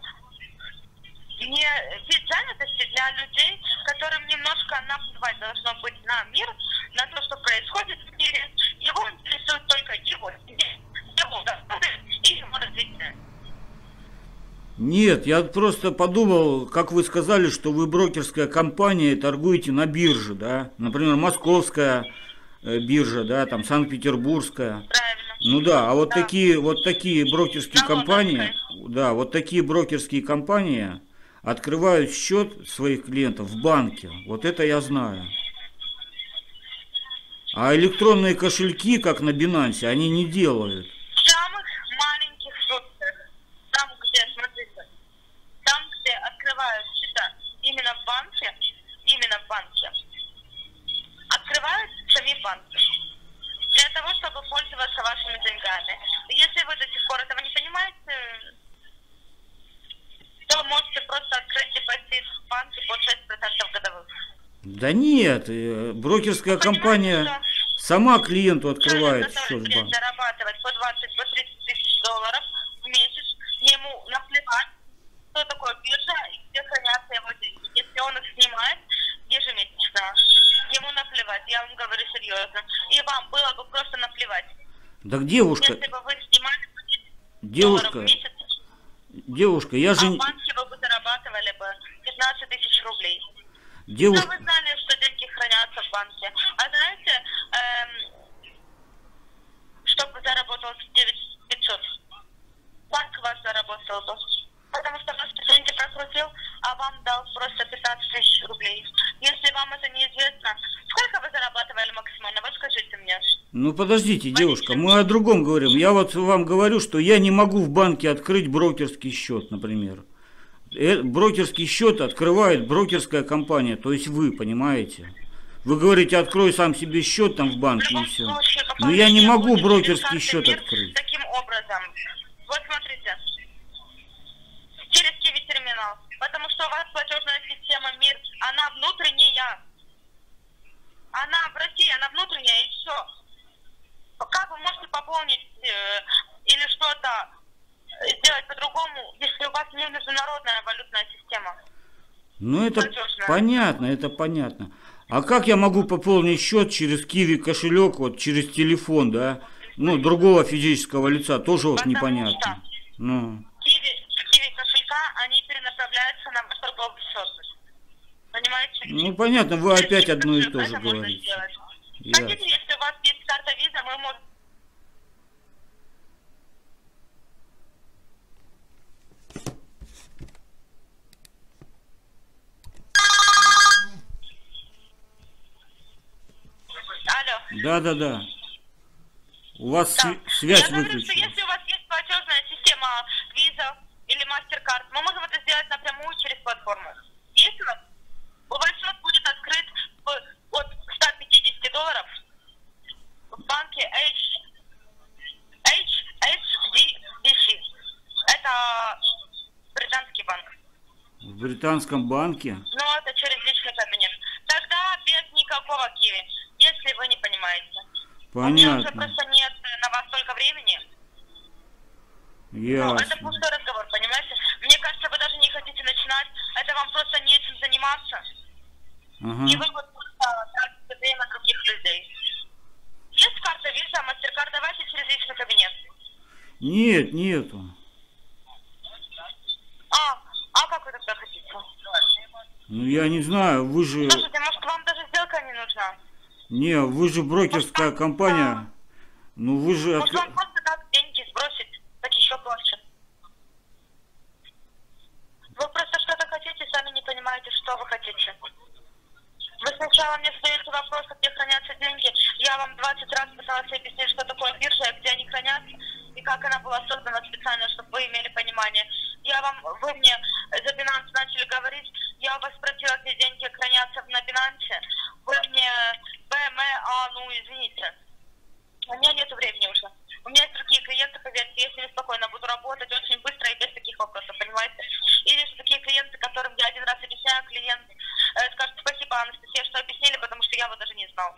не здесь занятости для людей, которым немножко наплевать должно быть на мир, на то, что происходит в мире. Его интересует только его, его доходы и его развитие.
Нет, я просто подумал, как вы сказали, что вы брокерская компания и торгуете на бирже, да? Например, московская, биржа, да, там Санкт-Петербургская.
Правильно.
Ну да, а вот
Да.
такие вот такие брокерские
На
компании, да, вот такие брокерские компании открывают счет своих клиентов в банке. Вот это я знаю. А электронные кошельки, как на Binance, они не делают.
В самых маленьких случаях, там, где, смотрите, там, где открывают счета именно в банке, именно в банке, открывают сами банки для того, чтобы пользоваться вашими деньгами. Если вы до сих пор этого не понимаете, то можете просто открыть депозит в банке под 6% годовых.
Да нет, э, брокерская
Вы
компания
что
сама клиенту открывает счет в банке.
зарабатывать по 20, по 30 тысяч долларов в месяц, ему наплевать, что такое биржа и где хранятся его деньги. Если он их снимает ежемесячно, ему наплевать, я вам говорю серьезно. И вам было бы просто наплевать.
Так девушка,
Если бы вы снимали по 10 долларов
девушка,
в месяц,
девушка, я
а
же,
в банке вы бы зарабатывали бы 15 тысяч рублей. Но
девушка,
вы знали, что деньги хранятся в банке. А знаете, эм, чтобы заработал 9500, банк вас заработал бы. Потому что вас деньги прокрутил, а вам дал просто 15 тысяч рублей. Если вам это неизвестно, сколько вы зарабатывали максимально? Вот скажите мне.
Ну подождите, девушка, мы о другом говорим. Я вот вам говорю, что я не могу в банке открыть брокерский счет, например. Э, Брокерский счет открывает брокерская компания, то есть вы, понимаете? Вы говорите, открой сам себе счет там в банке и все. Но я не могу брокерский счет открыть.
Таким образом. Вот смотрите. Через Киви терминал. Потому что у вас платежная система МИР, она внутренняя. Она в России, она внутренняя и все. Как вы можете пополнить э, или что-то э, сделать по-другому, если у вас не международная валютная система?
Ну это
Платежная.
Понятно, это понятно. А как я могу пополнить счет через Киви кошелек, вот через телефон, да? Ну, другого физического лица тоже вот
Потому
непонятно.
что
Ну,
Киви, Киви кошелька, они перенаправляются на ваш торговый счет. Понимаете?
ну понятно, вы опять одно и то же говорите. Я-
Хотите, если у вас есть карта виза, мы можем... Алло.
Да, да, да. У вас
Да.
связь
Я говорю, что
выключена.
если у вас есть платежная система Visa или MasterCard, мы можем это сделать напрямую через платформу. Есть у вас? Счет будет открыт в- от 150 долларов в банке H, HSBC. Это британский банк.
В британском банке.
Но это через личный кабинет. Тогда без никакого киви, если вы не понимаете. У меня уже
Понятно.
просто нет на вас столько времени. Ну, это
Ясно.
пустой разговор, понимаете? Мне кажется, вы даже не хотите начинать. Это вам просто нечем заниматься. И
Ага.
вы вот просто тратите время других людей. Есть карта Visa, MasterCard, давайте через личный кабинет.
Нет, нету.
А, а как вы тогда хотите?
Ну я не знаю, вы же...
Слушайте, может вам даже сделка не нужна?
Не, вы же брокерская компания. Ну вы же...
Может
отк-
вам просто так деньги сбросить, так еще проще. Вы просто что-то хотите, сами не понимаете, что вы хотите. Вы сначала мне задаете вопрос, где хранятся деньги. Я вам 20 раз пыталась объяснить, что такое биржа, где они хранятся, и как она была создана специально, чтобы вы имели понимание. Я вам, вы мне за Binance начали говорить, я у вас спросила, где деньги хранятся на Binance. Вы мне БМ, а, ну извините. У меня нет времени уже. У меня есть другие клиенты, поверьте, я с ними спокойно буду работать очень быстро и без таких вопросов, понимаете? Или же такие клиенты, которым я один раз объясняю, клиент э, скажет спасибо, Анастасия, что объяснили, потому что я вот даже не знал.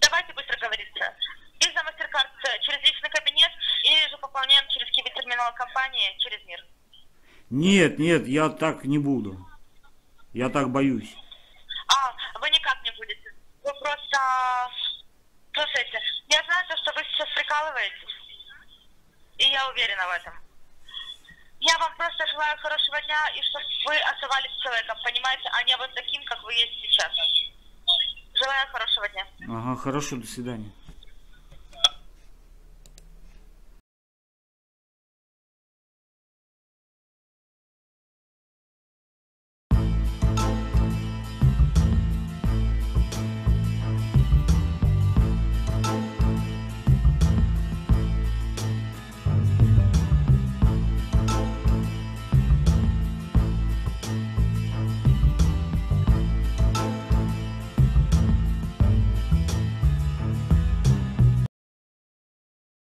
Давайте быстро говориться. Виза MasterCard э, через личный кабинет или же пополняем через киви-терминал компании через мир.
Нет, нет, я так не буду. Я так боюсь.
А, вы никак не будете. Вы просто... Слушайте, я знаю, то, что вы сейчас прикалываетесь. И я уверена в этом. Я вам просто желаю хорошего дня, и чтобы вы оставались человеком, понимаете, а не вот таким, как вы есть сейчас. Желаю хорошего дня.
Ага, хорошо, до свидания.